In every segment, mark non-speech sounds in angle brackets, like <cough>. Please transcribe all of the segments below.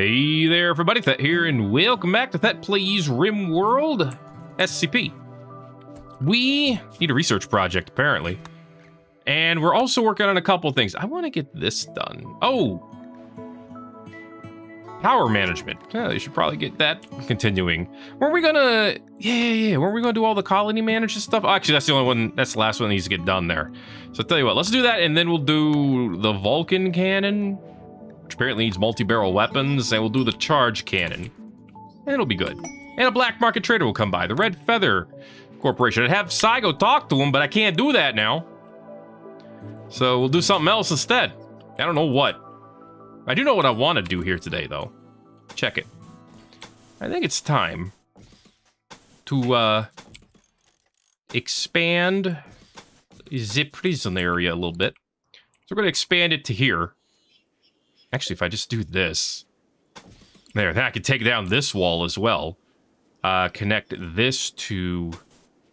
Hey there, everybody. Thet here, and welcome back to Thet Plays Rim World SCP. We need a research project, apparently. And we're also working on a couple things. I want to get this done. Oh! Power management. Yeah, they should probably get that continuing. Were we gonna... Yeah, yeah, yeah. Were we gonna do all the colony management stuff? Oh, actually, that's the only one... That's the last one that needs to get done there. So I'll tell you what, let's do that, and then we'll do the Vulcan cannon which apparently needs multi-barrel weapons, and we'll do the charge cannon. And it'll be good. And a black market trader will come by, the Red Feather Corporation. I'd have Saigo talk to him, but I can't do that now. So we'll do something else instead. I don't know what. I do know what I want to do here today, though. Check it. I think it's time to uh, expand the prison area a little bit. So we're going to expand it to here. Actually, if I just do this, there, then I can take down this wall as well. Uh, connect this to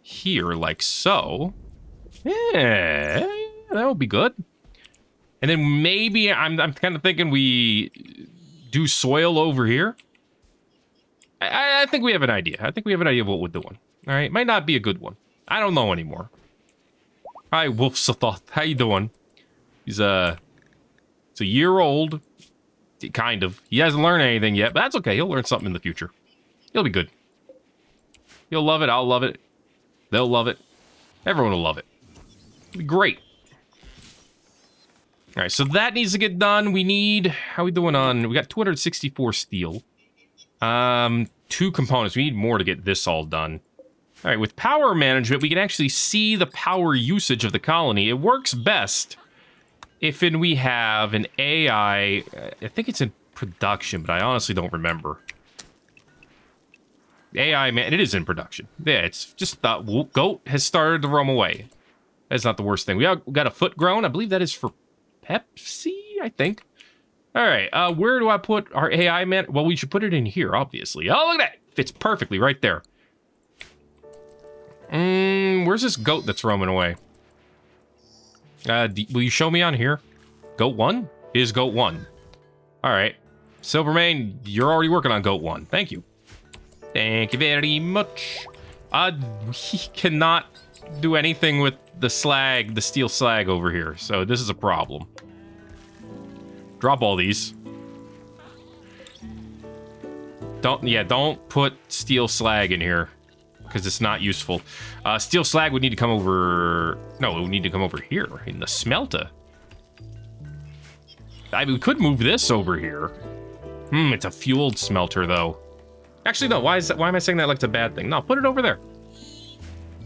here, like so. Yeah, that would be good. And then maybe I'm, I'm kind of thinking we do soil over here. I, I think we have an idea. I think we have an idea of what we're doing. All right, might not be a good one. I don't know anymore. Hi, Wolf Sathoth. How you doing? He's uh, it's a year old. Kind of. He hasn't learned anything yet, but that's okay. He'll learn something in the future. He'll be good. You'll love it. I'll love it. They'll love it. Everyone will love it. It'll be great. All right, so that needs to get done. We need, how are we doing on, we got 264 steel. Um, two components. We need more to get this all done. All right, with power management, we can actually see the power usage of the colony. It works best if and we have an AI, I think it's in production, but I honestly don't remember. AI, man, it is in production. Yeah, it's just the goat has started to roam away. That's not the worst thing. We got a foot grown. I believe that is for Pepsi, I think. All right, uh, where do I put our AI man? Well, we should put it in here, obviously. Oh, look at that. Fits perfectly right there. Mm, where's this goat that's roaming away? Uh, will you show me on here? Goat 1? Is Goat 1. Alright. Silvermane, you're already working on Goat 1. Thank you. Thank you very much. Uh, <laughs> we cannot do anything with the slag, the steel slag over here, so this is a problem. Drop all these. Don't, yeah, don't put steel slag in here because it's not useful. Uh, steel slag would need to come over... No, it would need to come over here in the smelter. I mean, we could move this over here. Hmm, it's a fueled smelter, though. Actually, no, why is that, why am I saying that like it's a bad thing? No, put it over there.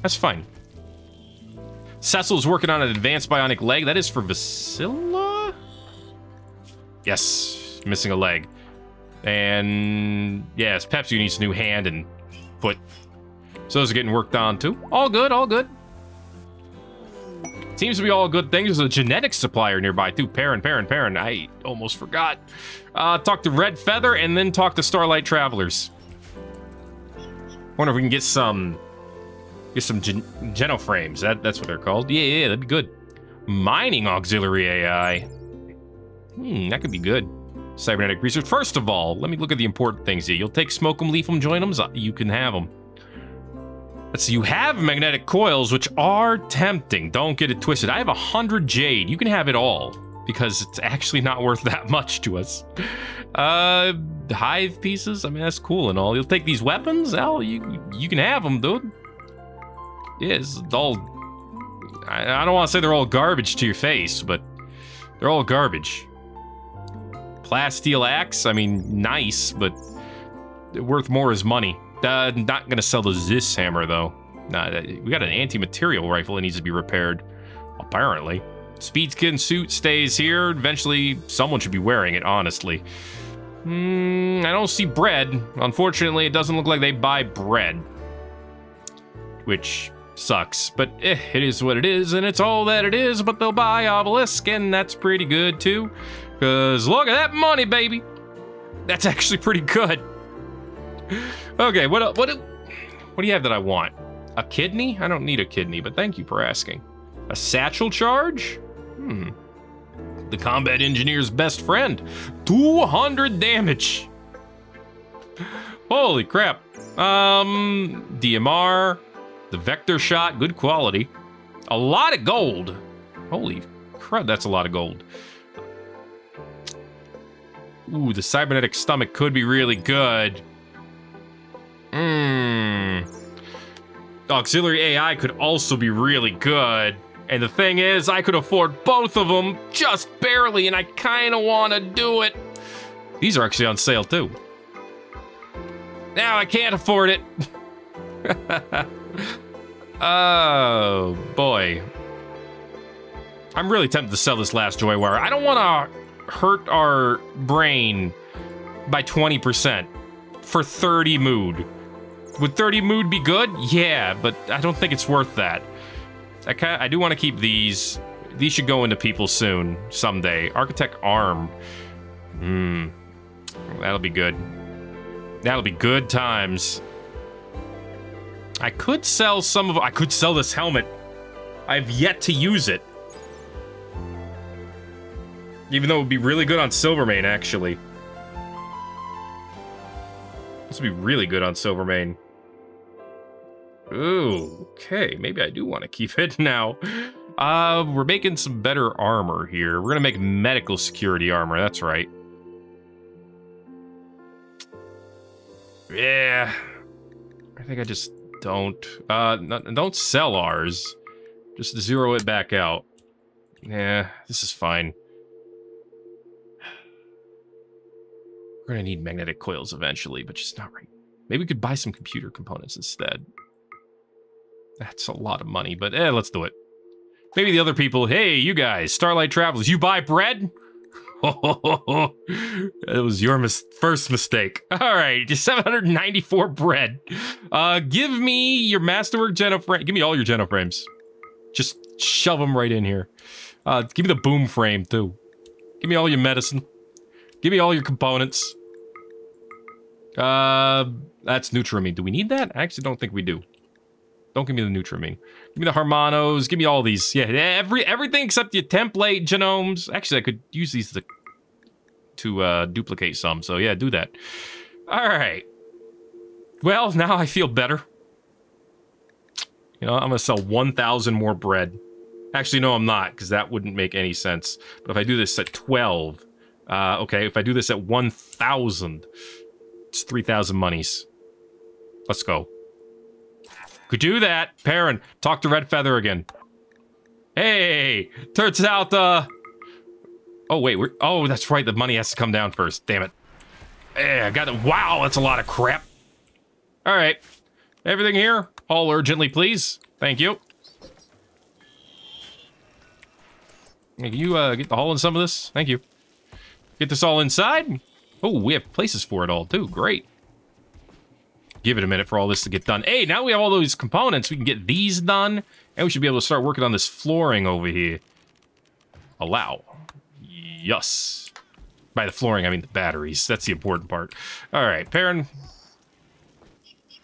That's fine. Cecil's working on an advanced bionic leg. That is for Vasilla? Yes, missing a leg. And yes, Pepsi needs a new hand and foot. So those are getting worked on too. All good, all good. Seems to be all good things. There's a genetics supplier nearby too. Perrin, Perrin, Perrin. I almost forgot. Uh, talk to Red Feather and then talk to Starlight Travelers. Wonder if we can get some, get some gen genoframes. That that's what they're called. Yeah, yeah, that'd be good. Mining auxiliary AI. Hmm, that could be good. Cybernetic research. First of all, let me look at the important things here. You'll take Smoke'em, Leaf'em, Join'em. You can have them. Let's see, you have magnetic coils, which are tempting. Don't get it twisted. I have a hundred jade. You can have it all because it's actually not worth <laughs> that much to us. Uh, hive pieces. I mean, that's cool and all. You'll take these weapons. Hell, you you can have them, dude. Yeah, it's all. I, I don't want to say they're all garbage to your face, but they're all garbage. Plasteel axe. I mean, nice, but worth more is money. Uh, not gonna sell the Zis hammer though. Nah, we got an anti-material rifle that needs to be repaired. Apparently. Speedskin suit stays here. Eventually, someone should be wearing it, honestly. Hmm, I don't see bread. Unfortunately, it doesn't look like they buy bread. Which sucks, but eh, it is what it is, and it's all that it is, but they'll buy Obelisk, and that's pretty good, too. Because look at that money, baby! That's actually pretty good. Okay, what what what do you have that I want? A kidney? I don't need a kidney, but thank you for asking. A satchel charge? Hmm. The combat engineer's best friend. 200 damage. Holy crap. Um, DMR, the vector shot, good quality. A lot of gold. Holy crud, that's a lot of gold. Ooh, the cybernetic stomach could be really good. Mmm. Auxiliary AI could also be really good. And the thing is, I could afford both of them just barely, and I kind of want to do it. These are actually on sale too. Now I can't afford it. <laughs> oh, boy. I'm really tempted to sell this last joy wire. I don't want to hurt our brain by 20% for 30 mood. Would 30 mood be good? Yeah, but I don't think it's worth that. I, kind—I do want to keep these. These should go into people soon, someday. Architect Arm. Hmm. That'll be good. That'll be good times. I could sell some of... I could sell this helmet. I've yet to use it. Even though it would be really good on Silvermane, actually. This would be really good on Silvermane. Ooh, okay. Maybe I do want to keep <laughs> it now. Uh, we're making some better armor here. We're going to make medical security armor. That's right. Yeah. I think I just don't. Uh, don't sell ours. Just zero it back out. Yeah, this is fine. We're gonna need magnetic coils eventually, but just not right. Maybe we could buy some computer components instead. That's a lot of money, but eh, let's do it. Maybe the other people, hey, you guys, Starlight Travelers, you buy bread? <laughs> that was your mis first mistake. All right, just 794 bread. Uh, give me your masterwork genoframe. Give me all your genoframes. Just shove them right in here. Uh, give me the boom frame too. Give me all your medicine. Give me all your components. Uh, that's Nutramine. Do we need that? I actually don't think we do. Don't give me the Nutramine. Give me the Harmonos. Give me all these. Yeah, every everything except the template genomes. Actually, I could use these to, to uh, duplicate some. So yeah, do that. All right. Well, now I feel better. You know, I'm to sell 1,000 more bread. Actually, no, I'm not, because that wouldn't make any sense. But if I do this at 12, uh, okay, if I do this at 1,000, it's 3,000 monies. Let's go. Could do that. Perrin, talk to Red Feather again. Hey, turns out, uh... Oh, wait, we're... Oh, that's right, the money has to come down first. Damn it. Yeah, I got it. Wow, that's a lot of crap. All right. Everything here? Haul urgently, please. Thank you. Can you uh, get the haul in some of this? Thank you. Get this all inside. Oh, we have places for it all, too. Great give it a minute for all this to get done. Hey, now we have all those components. We can get these done, and we should be able to start working on this flooring over here. Allow. Yes. By the flooring, I mean the batteries. That's the important part. All right, Perrin.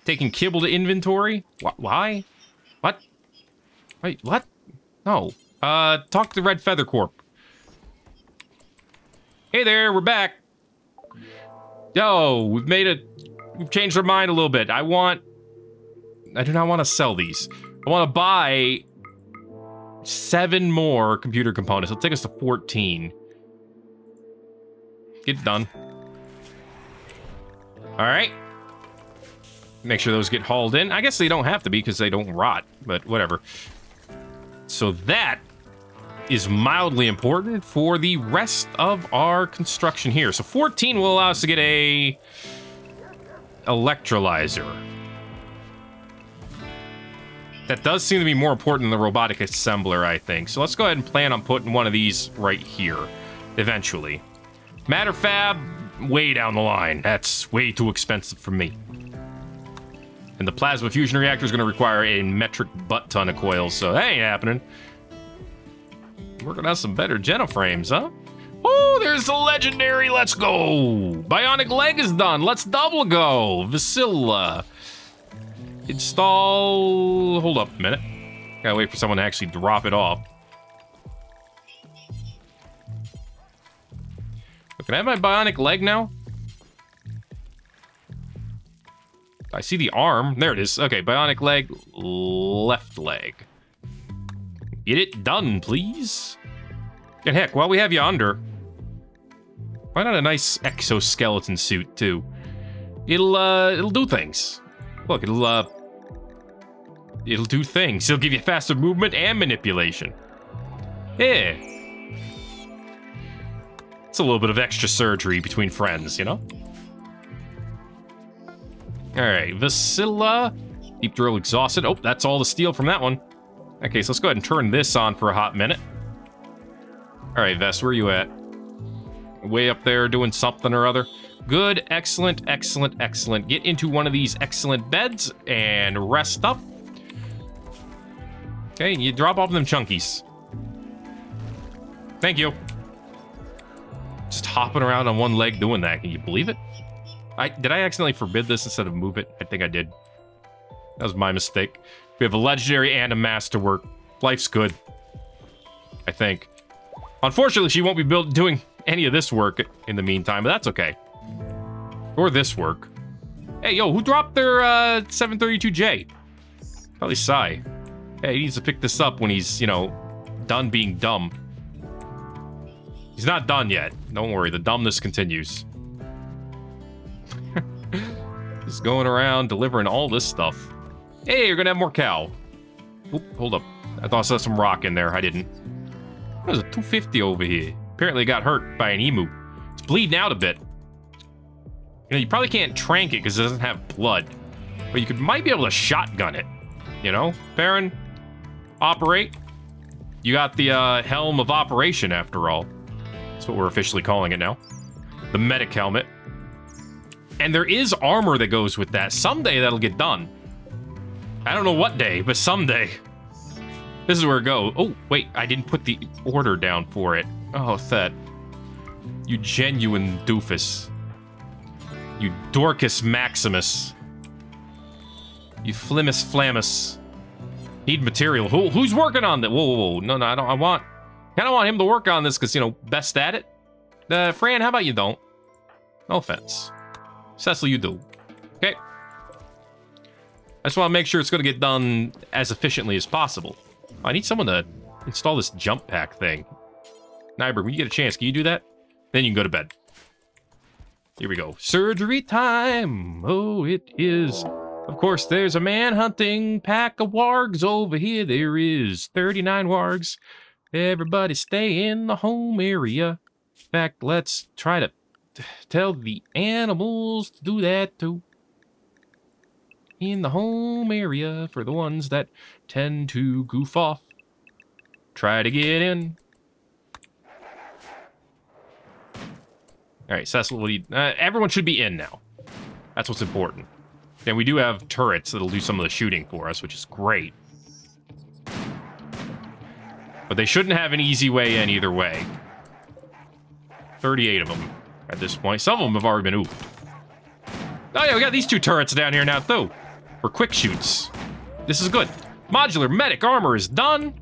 Taking kibble to inventory? Wh why? What? Wait, what? No. Uh, talk to Red Feather Corp. Hey there, we're back. Yo, we've made it we've changed our mind a little bit. I want... I do not want to sell these. I want to buy seven more computer components. It'll take us to 14. Get done. All right. Make sure those get hauled in. I guess they don't have to be because they don't rot, but whatever. So that is mildly important for the rest of our construction here. So 14 will allow us to get a electrolyzer. That does seem to be more important than the robotic assembler, I think. So let's go ahead and plan on putting one of these right here, eventually. Matter fab, way down the line. That's way too expensive for me. And the plasma fusion reactor is going to require a metric butt ton of coils, so that ain't happening. Working on some better genoframes, huh? Oh, there's the legendary. Let's go. Bionic leg is done. Let's double go. Vasilla. Install. Hold up a minute. Gotta wait for someone to actually drop it off. Can I have my bionic leg now? I see the arm. There it is. Okay, bionic leg, left leg. Get it done, please. And heck, while we have you under, why not a nice exoskeleton suit, too? It'll, uh, it'll do things. Look, it'll, uh, it'll do things. It'll give you faster movement and manipulation. Yeah. It's a little bit of extra surgery between friends, you know? Alright, Vasilla. Deep drill exhausted. Oh, that's all the steel from that one. Okay, so let's go ahead and turn this on for a hot minute. Alright, Vess, where are you at? Way up there doing something or other. Good, excellent, excellent, excellent. Get into one of these excellent beds and rest up. Okay, you drop off them chunkies. Thank you. Just hopping around on one leg doing that. Can you believe it? I Did I accidentally forbid this instead of move it? I think I did. That was my mistake. We have a legendary and a masterwork. Life's good. I think. Unfortunately, she won't be build doing any of this work in the meantime, but that's okay. Or this work. Hey, yo, who dropped their uh, 732J? Probably Sai. Hey, he needs to pick this up when he's, you know, done being dumb. He's not done yet. Don't worry, the dumbness continues. <laughs> Just going around delivering all this stuff. Hey, you're gonna have more cow. Oop, hold up. I thought I saw some rock in there. I didn't. There's a 250 over here. Apparently got hurt by an emu. It's bleeding out a bit. You know, you probably can't trank it because it doesn't have blood. But you could might be able to shotgun it. You know? Baron, operate. You got the uh, helm of operation, after all. That's what we're officially calling it now. The medic helmet. And there is armor that goes with that. Someday that'll get done. I don't know what day, but someday. This is where it goes. Oh, wait, I didn't put the order down for it. Oh, Thet. You genuine doofus. You Dorcas Maximus. You Flimmus Flammus. Need material. Who, who's working on that? Whoa, whoa, whoa. No, no, I don't. I want. Kind of want him to work on this because, you know, best at it. Uh, Fran, how about you don't? No offense. Cecil, you do. Okay. I just want to make sure it's going to get done as efficiently as possible. I need someone to install this jump pack thing. Nyberg, when you get a chance, can you do that? Then you can go to bed. Here we go. Surgery time! Oh, it is. Of course, there's a man-hunting pack of wargs over here. There is 39 wargs. Everybody stay in the home area. In fact, let's try to tell the animals to do that too. In the home area for the ones that tend to goof off. Try to get in. All right, Cecil, what do you, uh, everyone should be in now. That's what's important. And we do have turrets that'll do some of the shooting for us, which is great. But they shouldn't have an easy way in either way. 38 of them at this point. Some of them have already been oofed. Oh yeah, we got these two turrets down here now too. For quick shoots. This is good. Modular medic armor is done.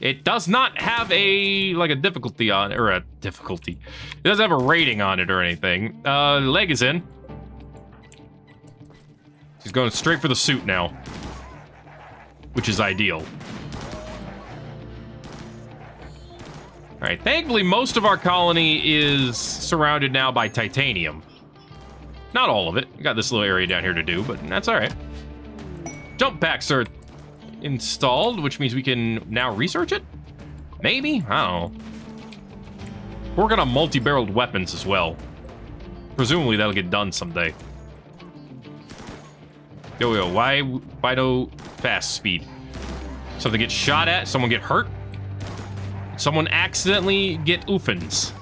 It does not have a, like a difficulty on or a difficulty. It doesn't have a rating on it or anything. Uh, leg is in. He's going straight for the suit now. Which is ideal. Alright, thankfully most of our colony is surrounded now by titanium. Not all of it. We got this little area down here to do, but that's alright. Jump back, are installed, which means we can now research it? Maybe? I don't know. Working on multi-barreled weapons as well. Presumably that'll get done someday. Yo, yo, why, why no fast speed? Something get shot at, someone get hurt? Someone accidentally get oofins.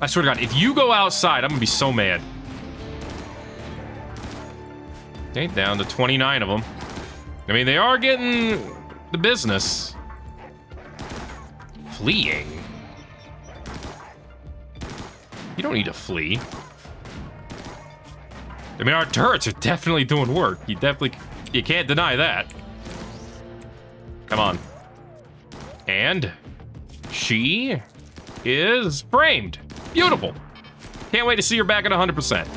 I swear to God, if you go outside, I'm gonna be so mad. Okay, down to 29 of them. I mean, they are getting the business. Fleeing? You don't need to flee. I mean, our turrets are definitely doing work. You definitely, you can't deny that. Come on. And she is framed. Beautiful. Can't wait to see her back at 100%.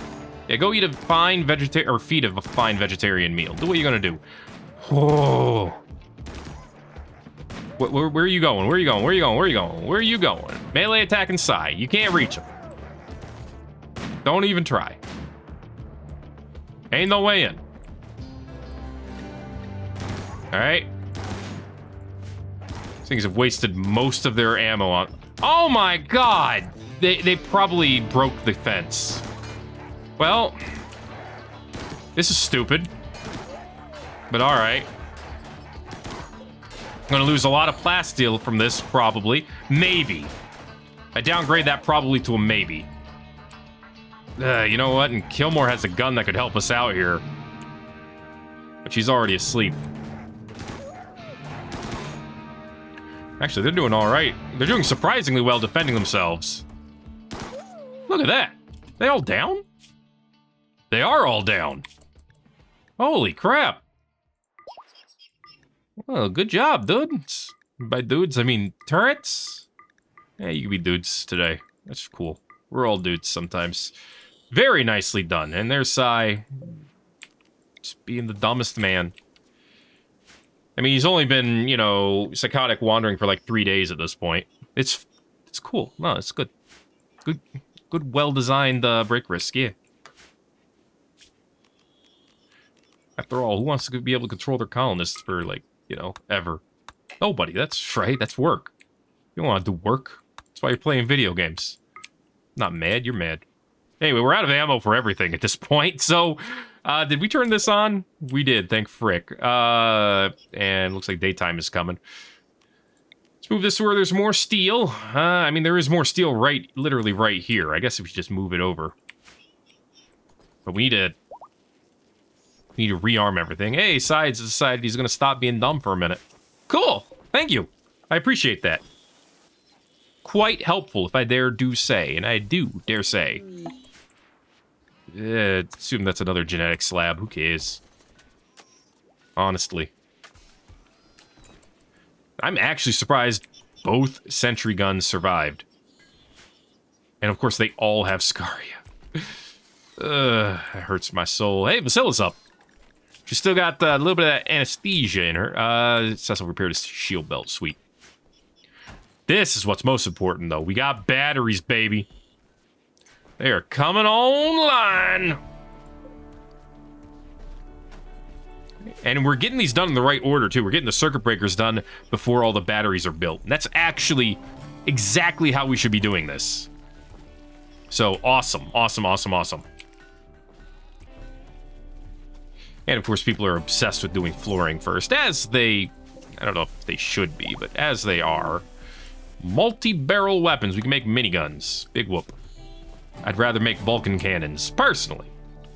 Yeah, go eat a fine vegetarian or feed a fine vegetarian meal. Do what you're gonna do. Oh. Where, where, where, are you going? Where are you going? Where are you going? Where are you going? Where are you going? Melee attack and side. You can't reach him. Don't even try. Ain't no way in. All right. These things have wasted most of their ammo on. Oh my god! They, they probably broke the fence. Well, this is stupid. But alright. I'm gonna lose a lot of plasteel from this, probably. Maybe. I downgrade that probably to a maybe. Uh, you know what? And Kilmore has a gun that could help us out here. But she's already asleep. Actually, they're doing all right. They're doing surprisingly well defending themselves. Look at that. They all down? They are all down. Holy crap. Well, good job, dudes. By dudes, I mean turrets. Yeah, you can be dudes today. That's cool. We're all dudes sometimes. Very nicely done. And there's Sai. Just being the dumbest man. I mean, he's only been, you know, psychotic wandering for like three days at this point. It's it's cool. No, it's good. Good, good, well-designed uh, break risk, yeah. After all, who wants to be able to control their colonists for, like, you know, ever? Nobody. That's right. That's work. You don't want to do work. That's why you're playing video games. Not mad. You're mad. Anyway, we're out of ammo for everything at this <laughs> point, so... Uh, did we turn this on? We did, thank frick. Uh, and looks like daytime is coming. Let's move this to where there's more steel. Uh, I mean, there is more steel right, literally right here. I guess if we just move it over. But we need to need to rearm everything. Hey, Sai's decided he's going to stop being dumb for a minute. Cool. Thank you. I appreciate that. Quite helpful, if I dare do say, and I do dare say. Assume that's another genetic slab. Who cares? Honestly. I'm actually surprised both sentry guns survived. And of course, they all have Scaria. <laughs> Ugh, that hurts my soul. Hey, Vasilla's up. She's still got uh, a little bit of anesthesia in her. Uh, Cecil repaired his shield belt. Sweet. This is what's most important, though. We got batteries, baby. They are coming online. And we're getting these done in the right order, too. We're getting the circuit breakers done before all the batteries are built. And that's actually exactly how we should be doing this. So, awesome, awesome, awesome, awesome. And of course, people are obsessed with doing flooring first, as they, I don't know if they should be, but as they are. Multi-barrel weapons. We can make miniguns. Big whoop. I'd rather make Vulcan cannons, personally.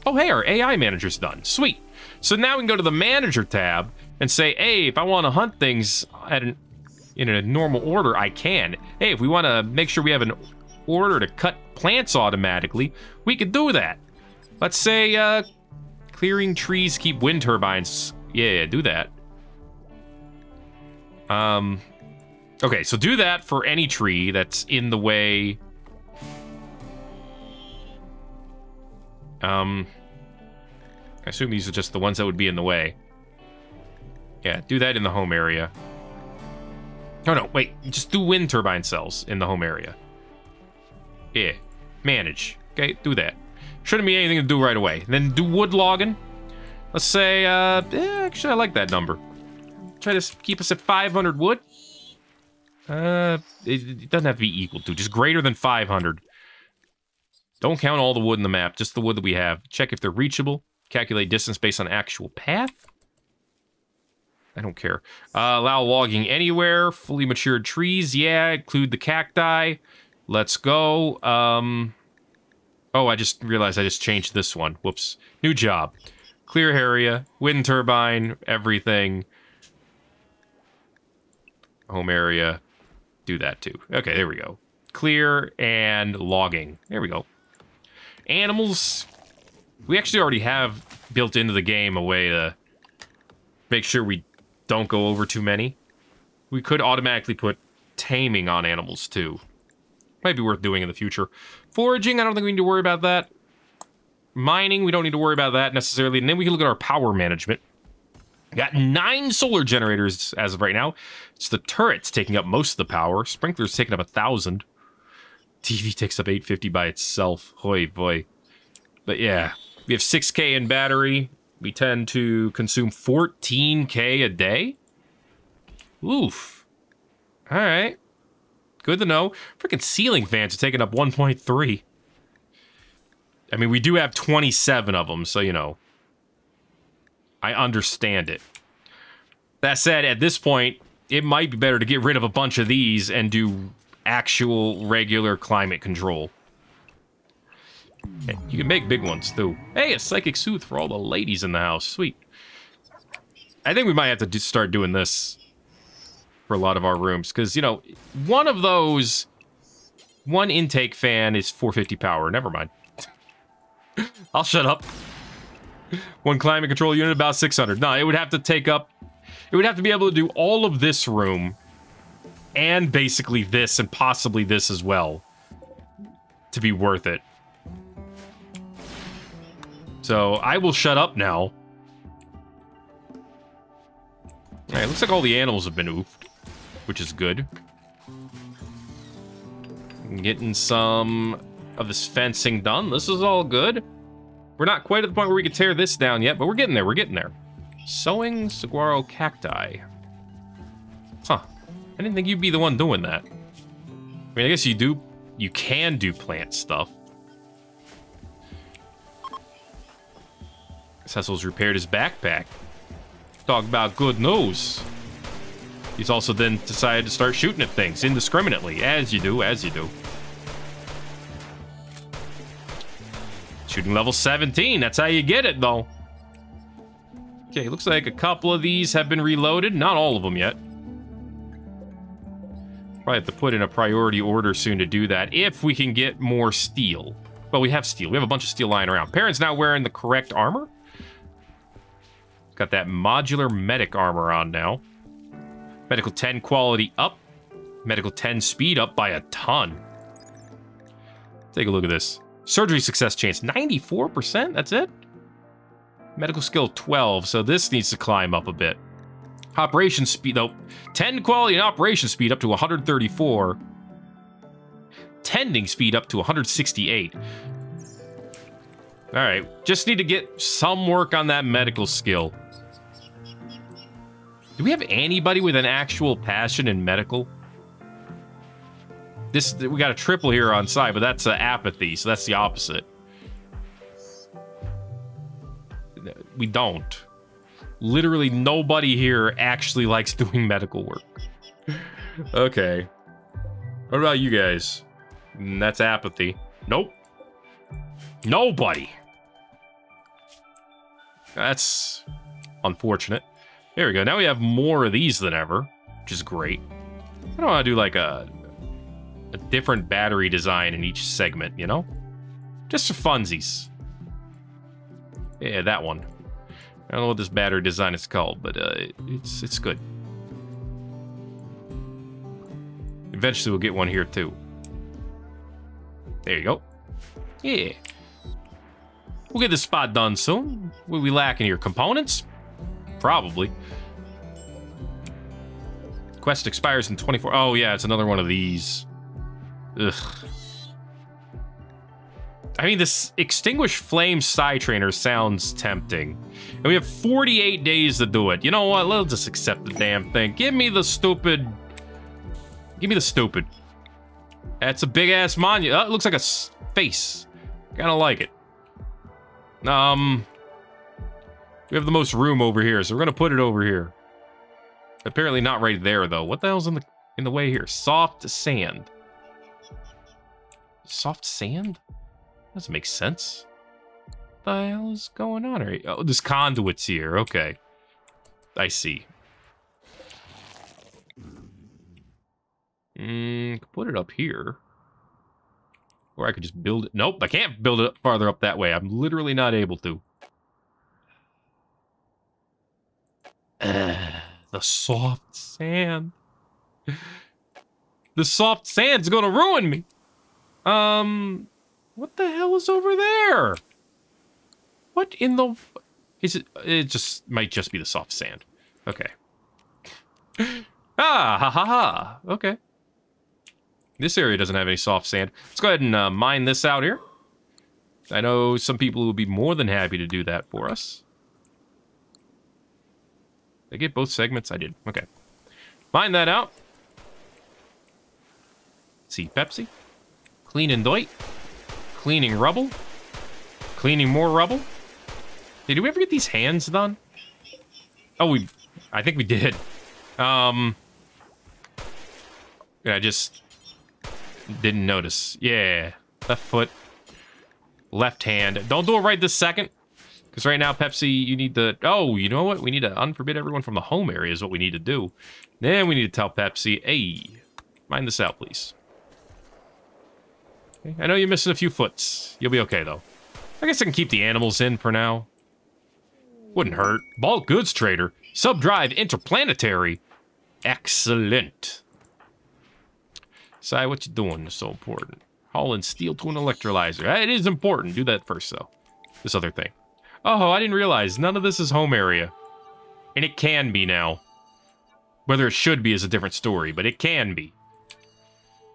Oh, hey, our AI manager's done. Sweet. So now we can go to the manager tab and say, hey, if I want to hunt things at an, in a normal order, I can. Hey, if we want to make sure we have an order to cut plants automatically, we could do that. Let's say uh, Clearing trees keep wind turbines. Yeah, yeah, do that. Um, okay, so do that for any tree that's in the way. Um, I assume these are just the ones that would be in the way. Yeah, do that in the home area. Oh, no, wait. Just do wind turbine cells in the home area. Yeah. Manage. Okay, do that. Shouldn't be anything to do right away. Then do wood logging. Let's say, uh, actually, I like that number. Try to keep us at 500 wood. Uh, it, it doesn't have to be equal to, just greater than 500. Don't count all the wood in the map, just the wood that we have. Check if they're reachable. Calculate distance based on actual path. I don't care. Uh, allow logging anywhere. Fully matured trees. Yeah, include the cacti. Let's go. Um, Oh, I just realized I just changed this one. Whoops. New job. Clear area, wind turbine, everything. Home area. Do that too. Okay, there we go. Clear and logging. There we go. Animals. We actually already have built into the game a way to make sure we don't go over too many. We could automatically put taming on animals too. Might be worth doing in the future. Foraging, I don't think we need to worry about that. Mining, we don't need to worry about that necessarily. And then we can look at our power management. Got nine solar generators as of right now. It's the turrets taking up most of the power. Sprinklers taking up a thousand. TV takes up 850 by itself. Hoy boy. But yeah, we have 6k in battery. We tend to consume 14k a day. Oof. All right. Good to know. Freaking ceiling fans are taking up 1.3. I mean, we do have 27 of them, so, you know. I understand it. That said, at this point, it might be better to get rid of a bunch of these and do actual regular climate control. you can make big ones, too. Hey, a Psychic soothe for all the ladies in the house. Sweet. I think we might have to start doing this for a lot of our rooms. Because, you know, one of those... One intake fan is 450 power. Never mind. <laughs> I'll shut up. One climate control unit, about 600. No, it would have to take up... It would have to be able to do all of this room and basically this and possibly this as well to be worth it. So I will shut up now. Alright, looks like all the animals have been oofed which is good. Getting some of this fencing done. This is all good. We're not quite at the point where we can tear this down yet, but we're getting there. We're getting there. Sowing saguaro cacti. Huh. I didn't think you'd be the one doing that. I mean, I guess you do... You can do plant stuff. Cecil's repaired his backpack. Talk about good news. He's also then decided to start shooting at things indiscriminately, as you do, as you do. Shooting level 17, that's how you get it, though. Okay, looks like a couple of these have been reloaded. Not all of them yet. Probably have to put in a priority order soon to do that, if we can get more steel. Well, we have steel. We have a bunch of steel lying around. Perrin's now wearing the correct armor. Got that modular medic armor on now. Medical 10 quality up. Medical 10 speed up by a ton. Take a look at this. Surgery success chance, 94%? That's it? Medical skill 12, so this needs to climb up a bit. Operation speed, though, 10 quality and operation speed up to 134. Tending speed up to 168. All right, just need to get some work on that medical skill. Do we have anybody with an actual passion in medical? This we got a triple here on side, but that's uh, apathy, so that's the opposite. We don't. Literally nobody here actually likes <laughs> doing medical work. okay. What about you guys? Mm, that's apathy. Nope. Nobody. That's unfortunate. There we go. Now we have more of these than ever, which is great. I don't want to do like a, a different battery design in each segment, you know? Just for funsies. Yeah, that one. I don't know what this battery design is called, but uh, it's it's good. Eventually we'll get one here too. There you go. Yeah. We'll get this spot done soon. What we lacking here? Components? Probably. Quest expires in 24. Oh, yeah, it's another one of these. Ugh. I mean, this Extinguished Flame Psi Trainer sounds tempting. And we have 48 days to do it. You know what? Let's just accept the damn thing. Give me the stupid... Give me the stupid. That's a big-ass monument. Oh, it looks like a face. Kind of like it. Um... We have the most room over here, so we're gonna put it over here. Apparently not right there, though. What the hell's in the in the way here? Soft sand. Soft sand? Doesn't make sense. What the hell is going on here? Oh, this conduit's here. Okay. I see. Mm, put it up here. Or I could just build it. Nope, I can't build it farther up that way. I'm literally not able to. The soft sand. The soft sand's gonna ruin me. Um, what the hell is over there? What in the... Is it... It just might just be the soft sand. Okay. Ah, ha ha ha. Okay. This area doesn't have any soft sand. Let's go ahead and uh, mine this out here. I know some people will be more than happy to do that for us. I get both segments? I did. Okay. Find that out. Let's see, Pepsi. Cleaning Dwight. Cleaning rubble. Cleaning more rubble. Hey, did we ever get these hands done? Oh, we... I think we did. Um... I just didn't notice. Yeah. Left foot. Left hand. Don't do it right this second. Because right now, Pepsi, you need to... Oh, you know what? We need to unforbid everyone from the home area is what we need to do. Then we need to tell Pepsi, hey, mind this out, please. Okay. I know you're missing a few foots. You'll be okay, though. I guess I can keep the animals in for now. Wouldn't hurt. Bulk goods trader. Subdrive interplanetary. Excellent. Sai, what you doing is so important. Hauling steel to an electrolyzer. It is important. Do that first, though. This other thing. Oh, I didn't realize. None of this is home area. And it can be now. Whether it should be is a different story, but it can be.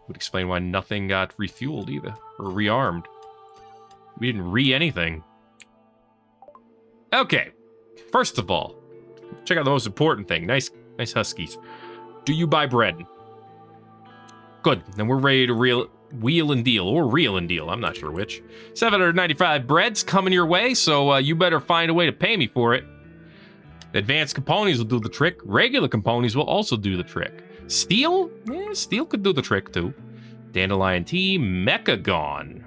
Would explain why nothing got refueled either, or rearmed. We didn't re anything. Okay. First of all, check out the most important thing. Nice, nice huskies. Do you buy bread? Good. Then we're ready to reel, wheel and deal, or reel and deal. I'm not sure which. 795 breads coming your way, so uh, you better find a way to pay me for it. Advanced components will do the trick. Regular components will also do the trick. Steel? Yeah, steel could do the trick too. Dandelion tea, Mechagon.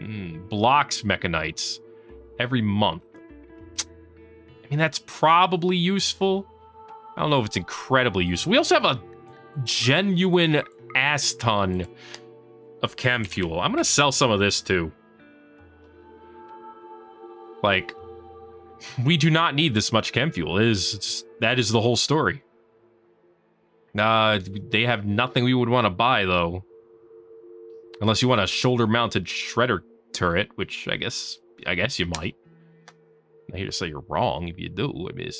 Mm, blocks mechanites every month. I mean, that's probably useful. I don't know if it's incredibly useful. We also have a genuine ass ton of chem fuel. I'm to sell some of this too. Like, we do not need this much chem fuel. It is, that is the whole story. Uh, they have nothing we would want to buy, though. Unless you want a shoulder-mounted shredder turret, which I guess I guess you might. I'm here to say you're wrong if you do. I mean, it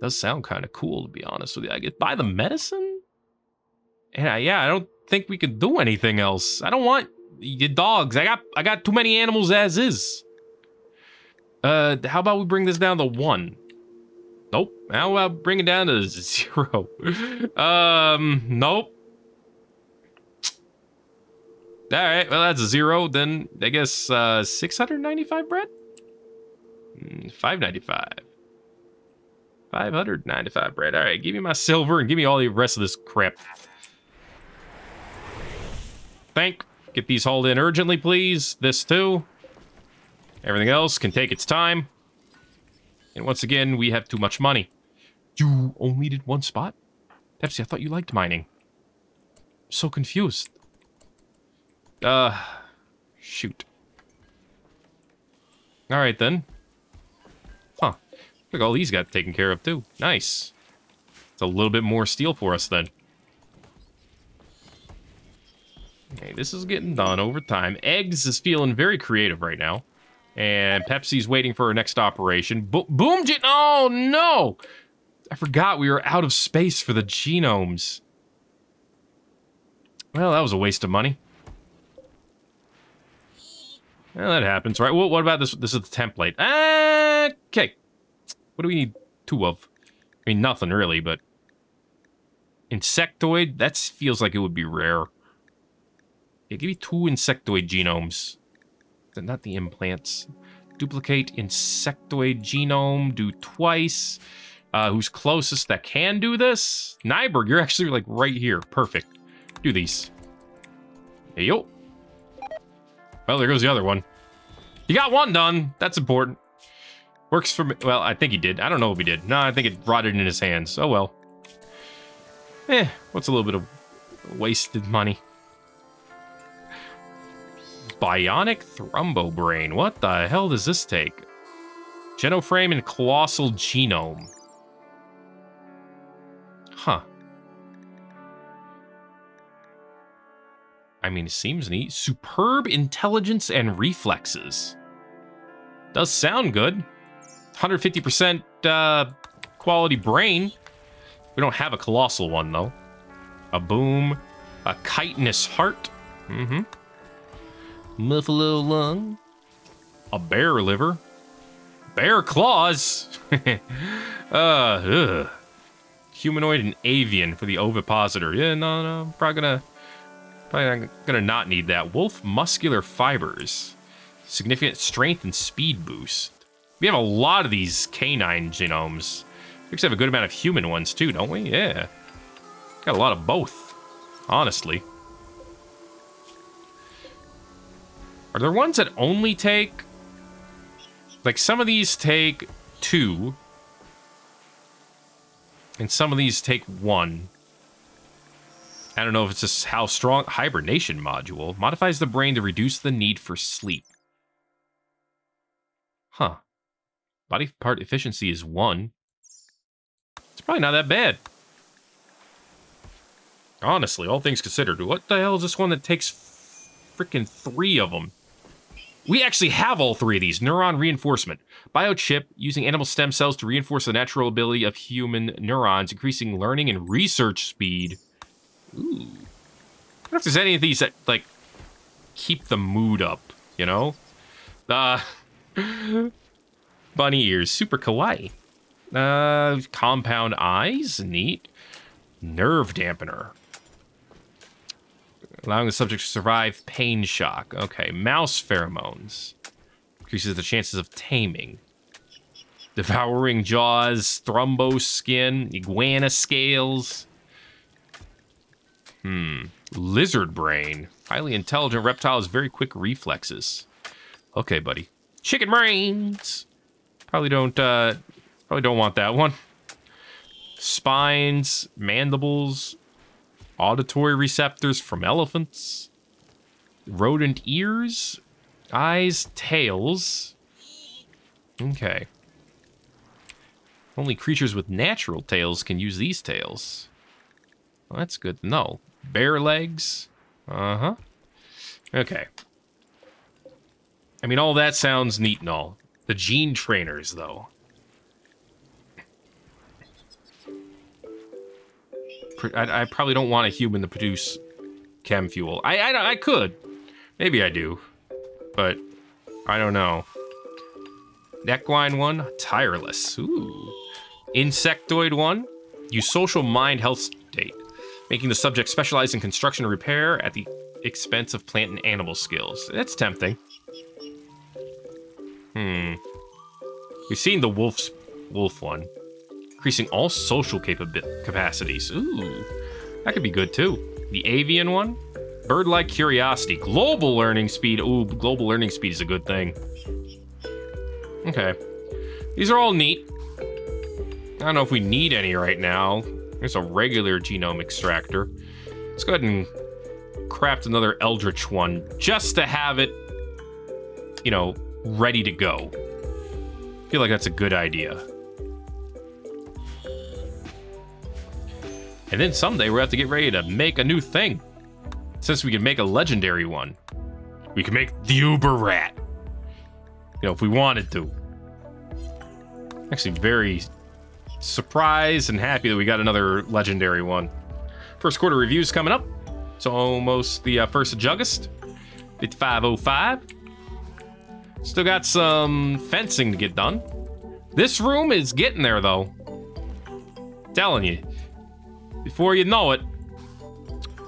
does sound kind of cool, to be honest with you. I get buy the medicine? And I, yeah, I don't think we could do anything else. I don't want your dogs. I got I got too many animals as is. Uh, how about we bring this down to one? Nope. How about bring it down to <laughs> zero? um, nope. All right, well, that's zero. Then I guess uh, 695 bread? Mm, 595. 595 bread. All right, give me my silver and give me all the rest of this crap. Thank. Get these hauled in urgently, please. This too. Everything else can take its time. And once again, we have too much money. You only did one spot? Pepsi, I thought you liked mining. I'm so confused. Uh, shoot. All right, then. Huh. Look, all these got taken care of, too. Nice. It's a little bit more steel for us, then. Okay, this is getting done over time. Eggs is feeling very creative right now. And Pepsi's waiting for her next operation. Bo boom! Oh, no! I forgot we were out of space for the genomes. Well, that was a waste of money. Well, that happens, right? Well, what about this? This is the template. Okay. What do we need two of? I mean, nothing really, but... Insectoid? That feels like it would be rare. Yeah, give me two insectoid genomes. Not the implants. Duplicate insectoid genome. Do twice. Uh, who's closest that can do this? Nyberg, you're actually like right here. Perfect. Do these. Hey, yo. Well, there goes the other one. You got one done. That's important. Works for me. Well, I think he did. I don't know if he did. No, I think it rotted in his hands. Oh, well. Eh, what's a little bit of wasted money? Bionic Thrombobrain. What the hell does this take? Genoframe and Colossal Genome. Huh. I mean, it seems neat. Superb intelligence and reflexes. Does sound good. 150% uh, quality brain. We don't have a colossal one, though. A boom. A chitinous heart. Mm-hmm. Buffalo lung. A bear liver. Bear claws. <laughs> uh, ugh. Humanoid and avian for the ovipositor. Yeah, no, no. I'm Probably gonna, probably not gonna not need that. Wolf muscular fibers. Significant strength and speed boost. We have a lot of these canine genomes. We actually have a good amount of human ones too, don't we? Yeah. Got a lot of both, honestly. Are there ones that only take... Like, some of these take two. And some of these take one. I don't know if it's just how strong... Hibernation module. Modifies the brain to reduce the need for sleep. Huh. Body part efficiency is one. It's probably not that bad. Honestly, all things considered, what the hell is this one that takes freaking three of them? We actually have all three of these. Neuron reinforcement. Biochip, using animal stem cells to reinforce the natural ability of human neurons, increasing learning and research speed. Ooh. I wonder if there's any of these that, like, keep the mood up, you know? Uh, <laughs> bunny ears, super kawaii. Uh, compound eyes, neat. Nerve dampener allowing the subject to survive pain shock. Okay, mouse pheromones increases the chances of taming. Devouring jaws, thrombose skin, iguana scales. Hmm. Lizard brain. Highly intelligent reptiles, very quick reflexes. Okay, buddy. Chicken brains. Probably don't. Uh, probably don't want that one. Spines, mandibles, auditory receptors from elephants, rodent ears, eyes, tails. Okay. Only creatures with natural tails can use these tails. Well, that's good to know. Bear legs. Uh-huh. Okay. I mean, all that sounds neat and all. The gene trainers, though. I, I probably don't want a human to produce chem fuel. I, I, I could. Maybe I do. But I don't know. Equine one, tireless. Ooh. Insectoid one, eusocial mind health state, making the subject specialize in construction and repair at the expense of plant and animal skills. That's tempting. Hmm. We've seen the wolf's wolf one increasing all social capacities. Ooh, that could be good too. The avian one, bird-like curiosity, global learning speed. Ooh, global learning speed is a good thing. Okay, these are all neat. I don't know if we need any right now. There's a regular genome extractor. Let's go ahead and craft another Eldritch one just to have it, you know, ready to go. I feel like that's a good idea. And then someday we'll have to get ready to make a new thing. Since we can make a legendary one. We can make the Uber Rat. You know, if we wanted to. Actually, very surprised and happy that we got another legendary one. First quarter reviews coming up. It's almost the uh, 1st of August. 5505. Still got some fencing to get done. This room is getting there, though. Telling you. Before you know it,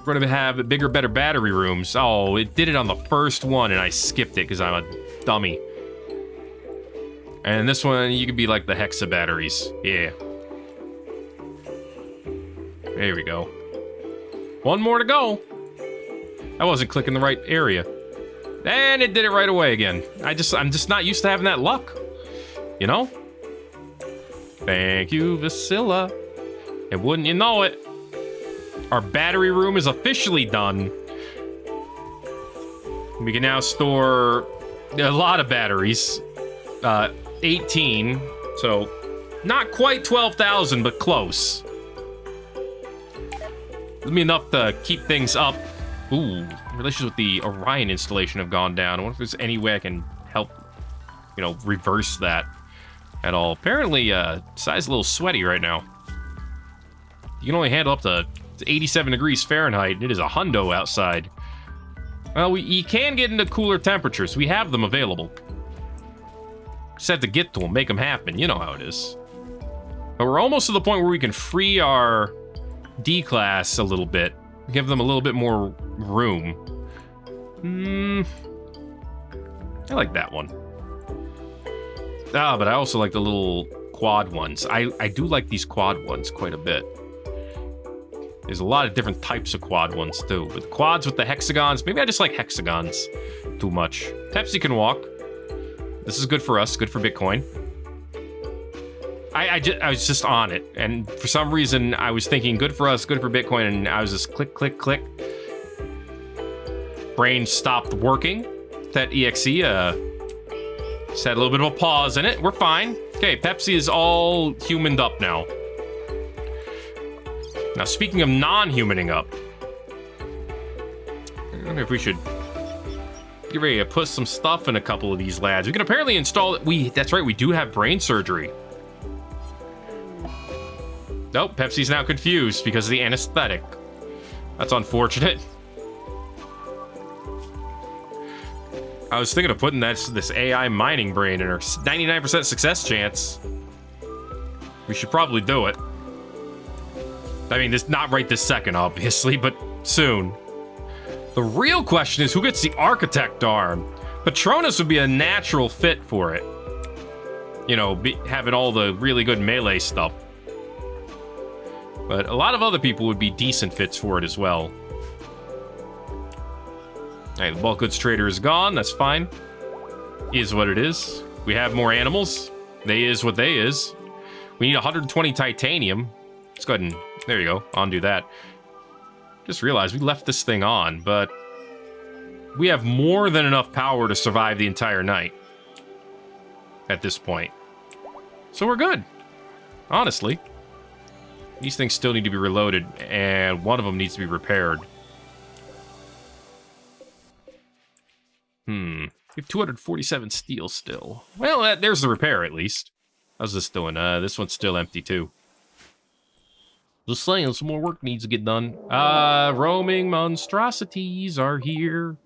we're gonna have bigger, better battery rooms. Oh, it did it on the first one and I skipped it because I'm a dummy. And this one, you could be like the Hexa batteries. Yeah. There we go. One more to go. I wasn't clicking the right area. And it did it right away again. I just, I'm just not used to having that luck. You know? Thank you, Vasilla. And wouldn't you know it, our battery room is officially done. We can now store a lot of batteries. Uh, 18, so not quite 12,000, but close. Be enough to keep things up. Ooh, relations with the Orion installation have gone down. I wonder if there's any way I can help you know, reverse that at all. Apparently, uh, Sai's a little sweaty right now. You can only handle up to 87 degrees Fahrenheit. It is a hundo outside. Well, we, you can get into cooler temperatures. We have them available. Just have to get to them, make them happen. You know how it is. But we're almost to the point where we can free our D-class a little bit. Give them a little bit more room. Hmm. I like that one. Ah, but I also like the little quad ones. I, I do like these quad ones quite a bit. There's a lot of different types of quad ones, too. But quads with the hexagons, maybe I just like hexagons too much. Pepsi can walk. This is good for us, good for Bitcoin. I, I, just, I was just on it, and for some reason, I was thinking good for us, good for Bitcoin, and I was just click, click, click. Brain stopped working. That EXE uh, had a little bit of a pause in it. We're fine. Okay, Pepsi is all humaned up now. Now, speaking of non-humaning up, I wonder if we should get ready to put some stuff in a couple of these lads. We can apparently install it. We that's right, we do have brain surgery. Nope, Pepsi's now confused because of the anesthetic. That's unfortunate. I was thinking of putting this, this AI mining brain in her 99% success chance. We should probably do it. I mean, this not right this second, obviously, but soon. The real question is who gets the architect arm? Patronus would be a natural fit for it. You know, be, having all the really good melee stuff. But a lot of other people would be decent fits for it as well. Hey, the bulk goods trader is gone. That's fine. Is what it is. We have more animals. They is what they is. We need 120 titanium. Let's go ahead and... There you go. Undo that. Just realized we left this thing on, but... We have more than enough power to survive the entire night. At this point. So we're good. Honestly. These things still need to be reloaded, and one of them needs to be repaired. Hmm. We have 247 steel still. Well, uh, there's the repair, at least. How's this doing? Uh, this one's still empty, too. Just saying, some more work needs to get done. Uh, roaming monstrosities are here.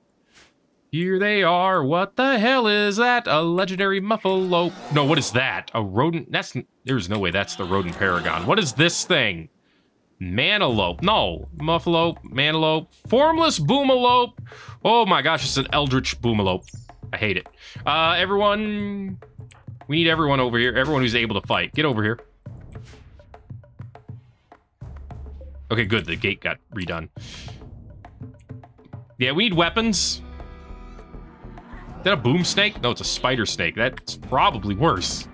Here they are. What the hell is that? A legendary muffalo. No, what is that? A rodent? That's... There's no way that's the rodent paragon. What is this thing? Manalope. No. Muffalo. Manalope. Formless boomalope. Oh my gosh, it's an eldritch boomalope. I hate it. Uh, everyone... We need everyone over here. Everyone who's able to fight. Get over here. Okay, good. The gate got redone. Yeah, we need weapons. Is that a boom snake? No, it's a spider snake. That's probably worse.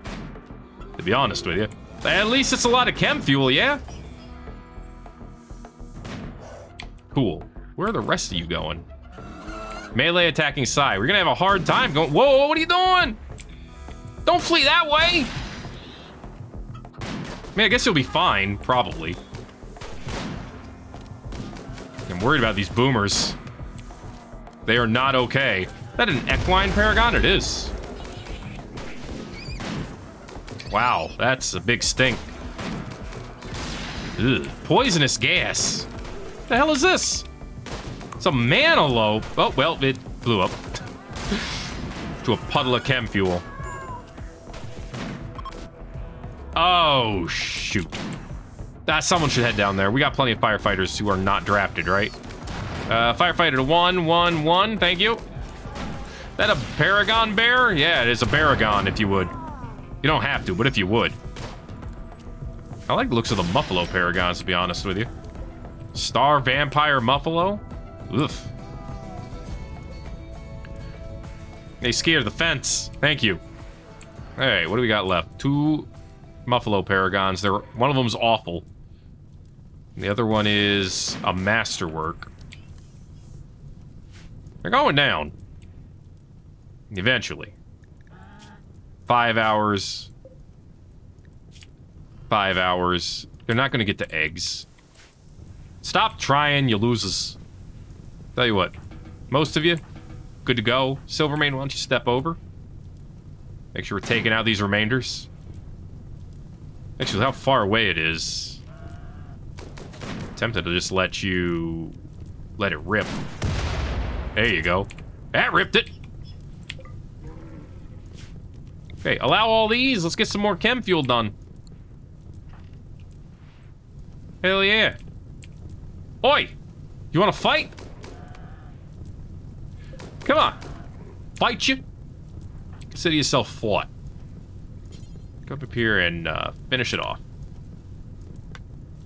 To be honest with you. At least it's a lot of chem fuel, yeah? Cool. Where are the rest of you going? Melee attacking Sai. We're gonna have a hard time going. Whoa, what are you doing? Don't flee that way! I mean, I guess you'll be fine, probably. I'm worried about these boomers. They are not okay. Is that an equine paragon? It is. Wow, that's a big stink. Ugh. Poisonous gas. What the hell is this? It's a manalope. Oh, well, it blew up. <laughs> to a puddle of chem fuel. Oh, shoot. That someone should head down there. We got plenty of firefighters who are not drafted, right? Uh, firefighter one, one, one. Thank you. That a Paragon bear? Yeah, it is a Paragon, if you would. You don't have to, but if you would. I like the looks of the Muffalo Paragons, to be honest with you. Star Vampire Muffalo? Oof. They scared the fence. Thank you. Hey, what do we got left? Two Muffalo Paragons. They're, one of them's awful. The other one is a masterwork. They're going down. Eventually. Five hours. Five hours. They're not going to get the eggs. Stop trying, you loses. Tell you what. Most of you, good to go. Silvermane, why don't you step over? Make sure we're taking out these remainders. Actually, how far away it is. Tempted to just let you... Let it rip. There you go. That ripped it. Okay, allow all these. Let's get some more chem fuel done. Hell yeah. Oi! You want to fight? Come on. Fight you. Consider yourself fought. Go up here and uh, finish it off.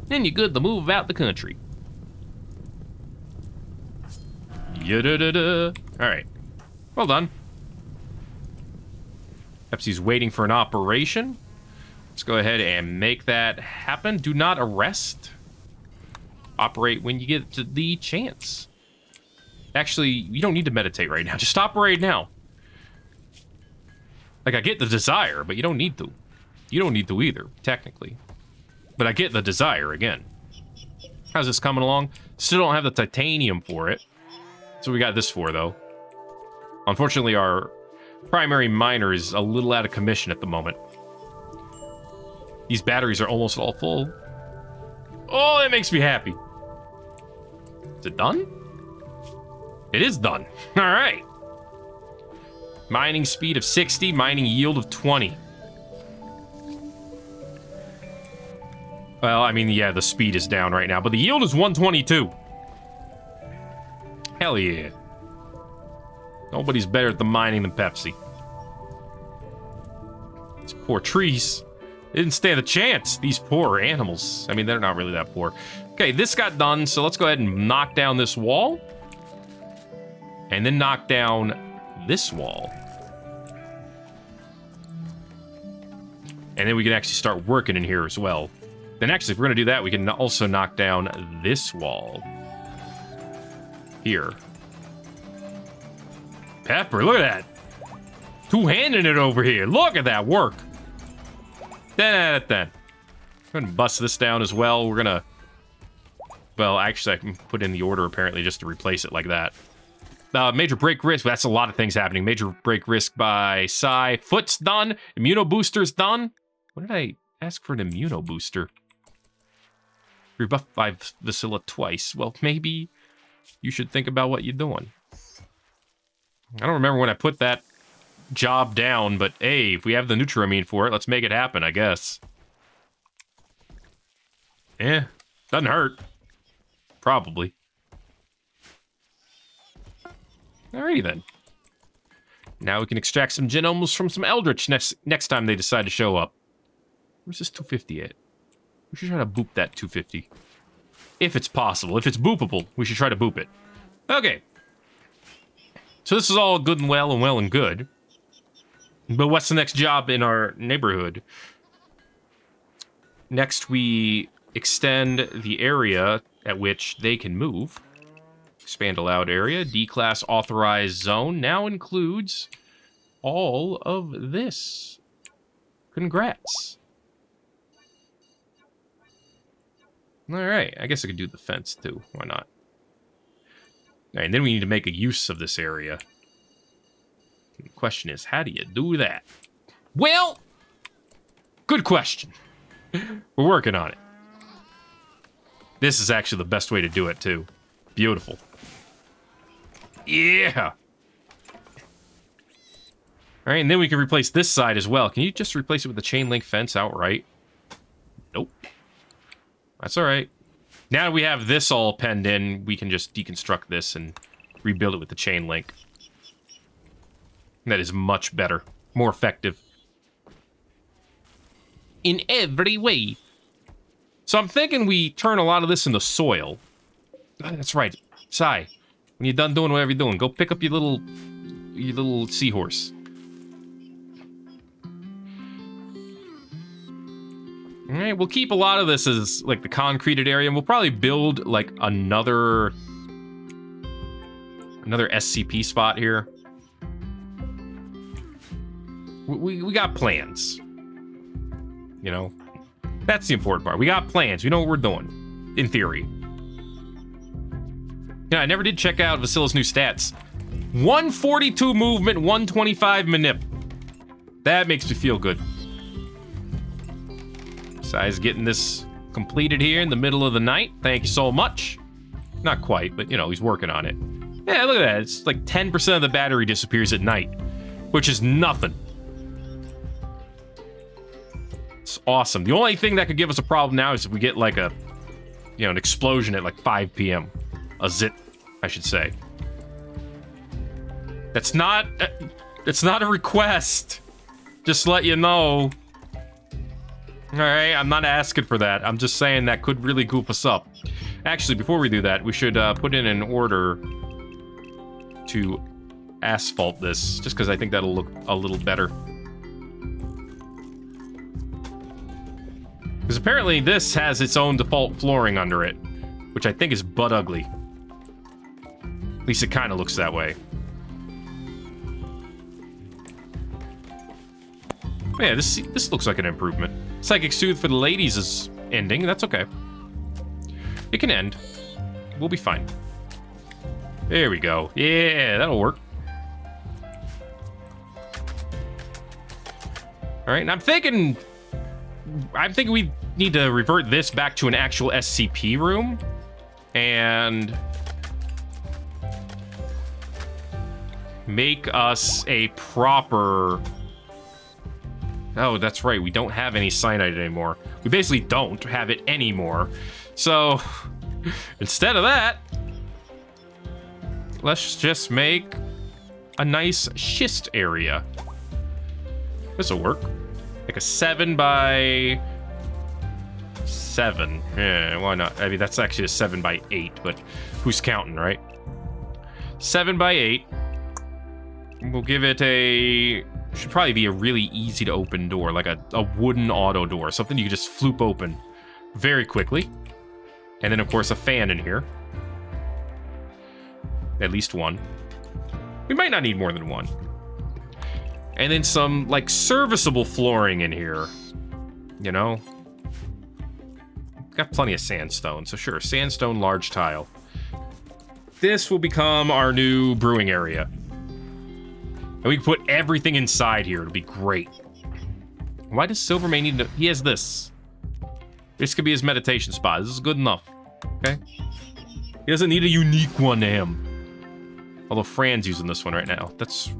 Then you're good to move about the country. Ya-da-da-da. Alright. Well done. Pepsi's waiting for an operation. Let's go ahead and make that happen. Do not arrest. Operate when you get the chance. Actually, you don't need to meditate right now. Just operate now. Like, I get the desire, but you don't need to. You don't need to either, technically. But I get the desire, again. How's this coming along? Still don't have the titanium for it. So we got this for, though. Unfortunately, our primary miner is a little out of commission at the moment. These batteries are almost all full. Oh, that makes me happy. Is it done? It is done. <laughs> All right. Mining speed of 60, mining yield of 20. Well, I mean, yeah, the speed is down right now, but the yield is 122. Hell yeah. Nobody's better at the mining than Pepsi. These poor trees. Didn't stand a chance. These poor animals. I mean, they're not really that poor. Okay, this got done, so let's go ahead and knock down this wall. And then knock down this wall. And then we can actually start working in here as well. Then actually, if we're going to do that, we can also knock down this wall. Here. Pepper, look at that. Two-handing it over here. Look at that work. Then, then. I'm gonna bust this down as well. We're gonna... Well, actually, I can put in the order, apparently, just to replace it like that. Uh, major break risk. That's a lot of things happening. Major break risk by Sai. Foot's done. Immuno booster's done. What did I ask for an immuno booster? Rebuffed by Vasilla twice. Well, maybe you should think about what you're doing. I don't remember when I put that job down, but hey, if we have the Nutriamine for it, let's make it happen, I guess. Yeah, doesn't hurt. Probably. Alrighty then. Now we can extract some genomes from some Eldritch next, next time they decide to show up. Where's this 250 at? We should try to boop that 250. If it's possible. If it's boopable, we should try to boop it. Okay. So this is all good and well and well and good. But what's the next job in our neighborhood? Next, we extend the area at which they can move. Expand allowed area. D-class authorized zone now includes all of this. Congrats. All right, I guess I could do the fence too. Why not? All right, and then we need to make a use of this area. The question is, how do you do that? Well, good question. <laughs> We're working on it. This is actually the best way to do it, too. Beautiful. Yeah. All right, and then we can replace this side as well. Can you just replace it with the chain link fence outright? Nope. That's all right. Now we have this all penned in, we can just deconstruct this and rebuild it with the chain link. That is much better. More effective. In every way. So I'm thinking we turn a lot of this into soil. Oh, that's right. Sai, when you're done doing whatever you're doing, go pick up your little your little seahorse. All right, we'll keep a lot of this as like the concreted area, and we'll probably build like another another SCP spot here. We, we, we got plans. You know, that's the important part. We got plans. We know what we're doing, in theory. Yeah, I never did check out Vasilla's new stats. 142 movement, 125 manip. That makes me feel good. Sai's getting this completed here in the middle of the night. Thank you so much. Not quite, but you know, he's working on it. Yeah, look at that. It's like 10% of the battery disappears at night, which is nothing. It's awesome. The only thing that could give us a problem now is if we get like a, you know, an explosion at like 5 p.m. A zit, I should say. That's not, it's not a request. Just let you know. All right, I'm not asking for that. I'm just saying that could really goof us up. Actually, before we do that, we should uh, put in an order to asphalt this, just because I think that'll look a little better. Because apparently this has its own default flooring under it, which I think is butt ugly. At least it kind of looks that way. Yeah, this this looks like an improvement. Psychic Soothe for the ladies is ending. That's okay. It can end. We'll be fine. There we go. Yeah, that'll work. All right, and I'm thinking... I'm thinking we need to revert this back to an actual SCP room. And... Make us a proper Oh, that's right. We don't have any cyanide anymore. We basically don't have it anymore. So, <laughs> instead of that, let's just make a nice schist area. This'll work. Like a 7 by 7. Yeah, why not? I mean, that's actually a 7 by 8, but who's counting, right? 7 by 8. We'll give it a should probably be a really easy to open door, like a, a wooden auto door, something you can just floop open very quickly. And then, of course, a fan in here. At least one. We might not need more than one. And then some, like, serviceable flooring in here. You know? Got plenty of sandstone, so sure, sandstone large tile. This will become our new brewing area. And we can put everything inside here. It'll be great. Why does Silvermane need to... He has this. This could be his meditation spot. This is good enough. Okay? He doesn't need a unique one to him. Although Fran's using this one right now. That's...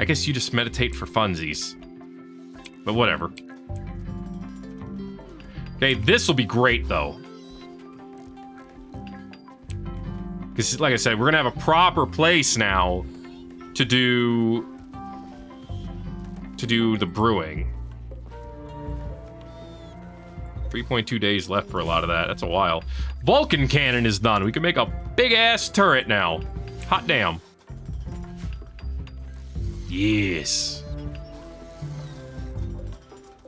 I guess you just meditate for funsies. But whatever. Okay, this will be great, though. Because, like I said, we're going to have a proper place now to do... to do the brewing. 3.2 days left for a lot of that. That's a while. Vulcan cannon is done. We can make a big-ass turret now. Hot damn. Yes.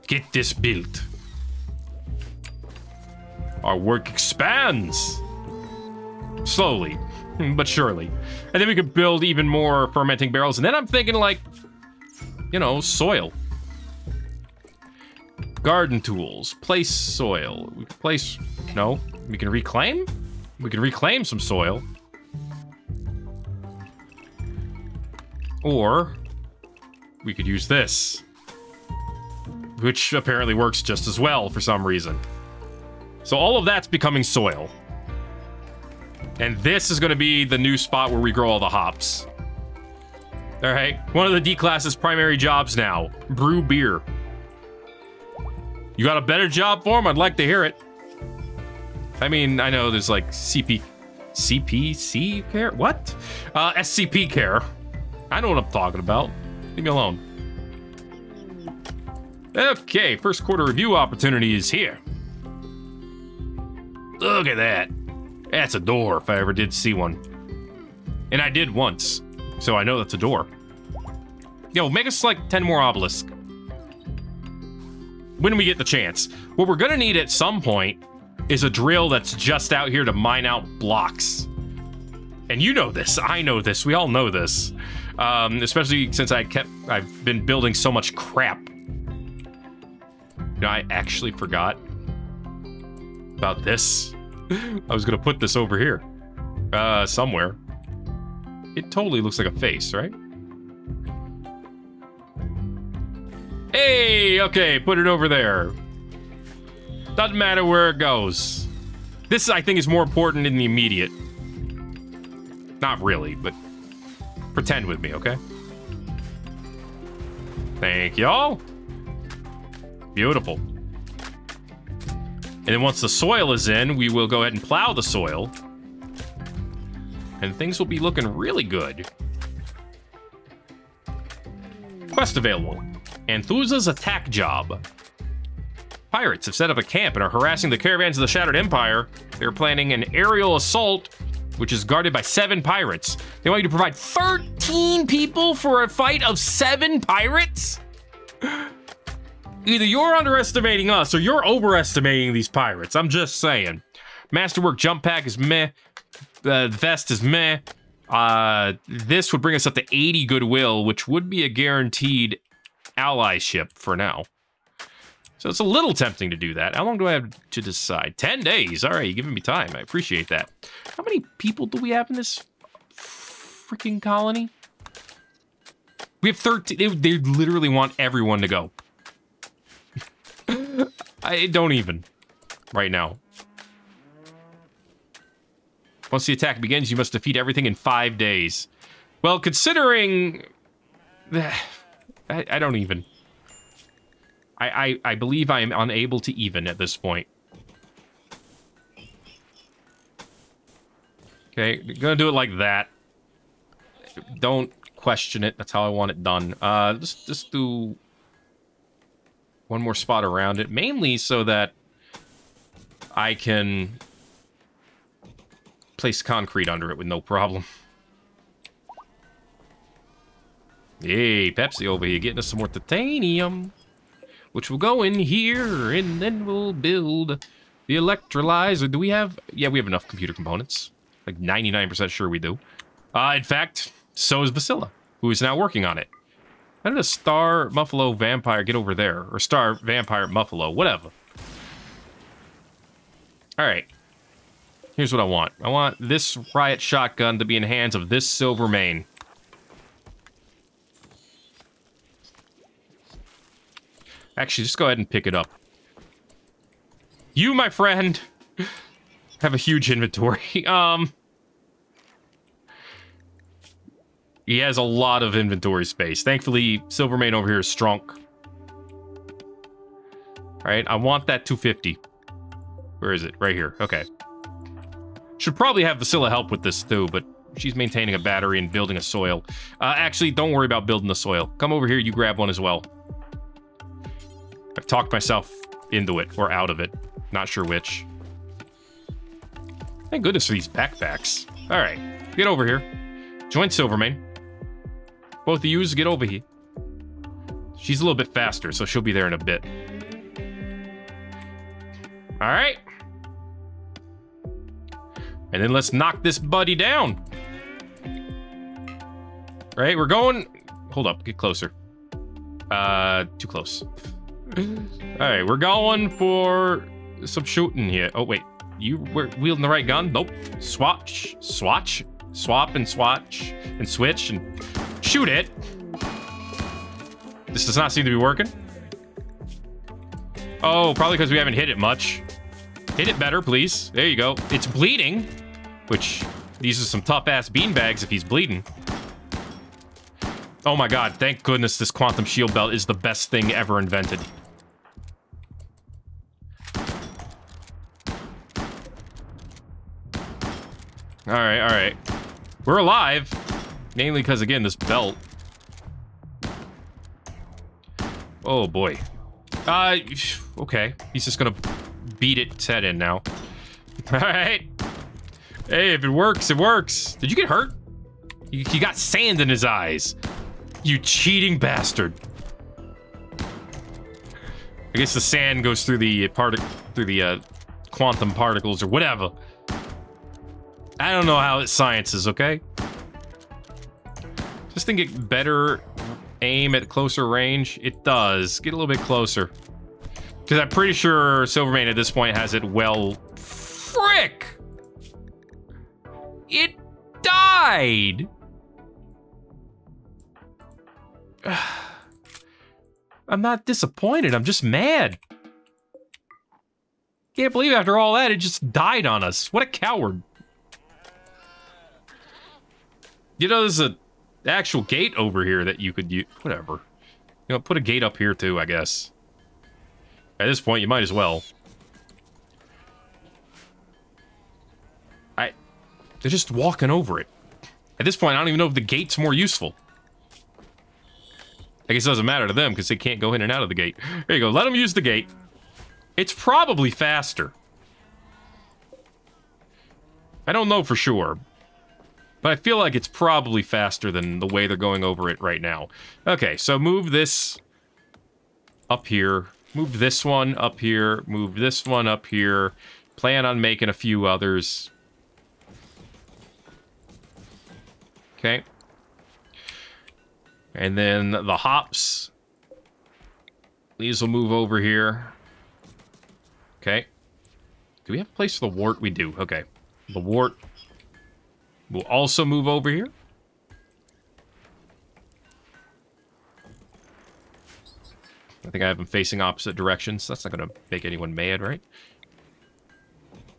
Get this built. Our work expands. Slowly, <laughs> but surely. And then we could build even more fermenting barrels. And then I'm thinking like, you know, soil. Garden tools. Place soil. Place... No. We can reclaim? We can reclaim some soil. Or we could use this. Which apparently works just as well for some reason. So all of that's becoming soil. And this is going to be the new spot where we grow all the hops. All right, one of the D-Class's primary jobs now. Brew beer. You got a better job for him? I'd like to hear it. I mean, I know there's like CP... CPC care? What? Uh, SCP care. I know what I'm talking about. Leave me alone. Okay, first quarter review opportunity is here. Look at that. That's a door, if I ever did see one. And I did once, so I know that's a door. Yo, make us like 10 more obelisk. When we get the chance. What we're gonna need at some point is a drill that's just out here to mine out blocks. And you know this, I know this, we all know this. Um, especially since I kept, I've been building so much crap. You know, I actually forgot about this. <laughs> I was gonna put this over here. Uh, somewhere. It totally looks like a face, right? Hey, okay, put it over there. Doesn't matter where it goes. This, I think, is more important in the immediate. Not really, but pretend with me, okay? Thank y'all. Beautiful. And then once the soil is in, we will go ahead and plow the soil. And things will be looking really good. Quest available. Anthusa's attack job. Pirates have set up a camp and are harassing the caravans of the Shattered Empire. They're planning an aerial assault, which is guarded by seven pirates. They want you to provide 13 people for a fight of seven pirates? Either you're underestimating us or you're overestimating these pirates. I'm just saying. Masterwork jump pack is meh. Uh, the vest is meh. Uh, this would bring us up to 80 goodwill, which would be a guaranteed allyship for now. So it's a little tempting to do that. How long do I have to decide? 10 days. All right, you're giving me time. I appreciate that. How many people do we have in this freaking colony? We have 13. They, they literally want everyone to go. I don't even right now. Once the attack begins, you must defeat everything in five days. Well, considering... I, I don't even. I, I, I believe I am unable to even at this point. Okay, gonna do it like that. Don't question it. That's how I want it done. Uh, let's just do one more spot around it, mainly so that I can place concrete under it with no problem. Hey, Pepsi over here getting us some more titanium which will go in here, and then we'll build the electrolyzer. Do we have... Yeah, we have enough computer components. Like 99% sure we do. Uh, in fact, so is Vasilla, who is now working on it. How did a star Muffalo vampire get over there? Or star vampire Muffalo, whatever. Alright. Here's what I want. I want this riot shotgun to be in hands of this Silvermane. Actually, just go ahead and pick it up. You, my friend, <laughs> have a huge inventory. <laughs> um, he has a lot of inventory space. Thankfully, Silvermane over here is strong. All right, I want that 250. Where is it? Right here. Okay. Should probably have Vasilla help with this too, but she's maintaining a battery and building a soil. Uh, actually, don't worry about building the soil. Come over here, you grab one as well. I've talked myself into it or out of it. Not sure which. Thank goodness for these backpacks. All right, get over here. Join Silvermane. Both of yous get over here. She's a little bit faster, so she'll be there in a bit. All right. And then let's knock this buddy down. Right, we're going... Hold up, get closer. Uh, too close. <laughs> All right, we're going for some shooting here. Oh, wait. You were wielding the right gun? Nope. Swatch, swatch, swap and swatch and switch and shoot it. This does not seem to be working. Oh, probably because we haven't hit it much. Hit it better, please. There you go. It's bleeding, which these are some tough-ass beanbags if he's bleeding. Oh my god, thank goodness this quantum shield belt is the best thing ever invented. Alright, alright. We're alive. Mainly because, again, this belt. Oh, boy. Uh, okay. He's just gonna beat its head in now. <laughs> Alright. Hey, if it works, it works. Did you get hurt? You, you got sand in his eyes. You cheating bastard. I guess the sand goes through the part through the uh, quantum particles or whatever. I don't know how it sciences, okay? Just think it better aim at closer range. It does. Get a little bit closer. Because I'm pretty sure Silvermane at this point has it well... Frick! It died! <sighs> I'm not disappointed. I'm just mad. Can't believe after all that, it just died on us. What a coward. You know, there's a actual gate over here that you could use. Whatever. You know, put a gate up here too, I guess. At this point, you might as well. I... They're just walking over it. At this point, I don't even know if the gate's more useful. I guess it doesn't matter to them because they can't go in and out of the gate. There you go. Let them use the gate. It's probably faster. I don't know for sure. But I feel like it's probably faster than the way they're going over it right now. Okay, so move this up here. Move this one up here. Move this one up here. Plan on making a few others. Okay. And then the hops. These will move over here. Okay. Do we have a place for the wart? We do. Okay. The wart will also move over here. I think I have them facing opposite directions. That's not going to make anyone mad, right?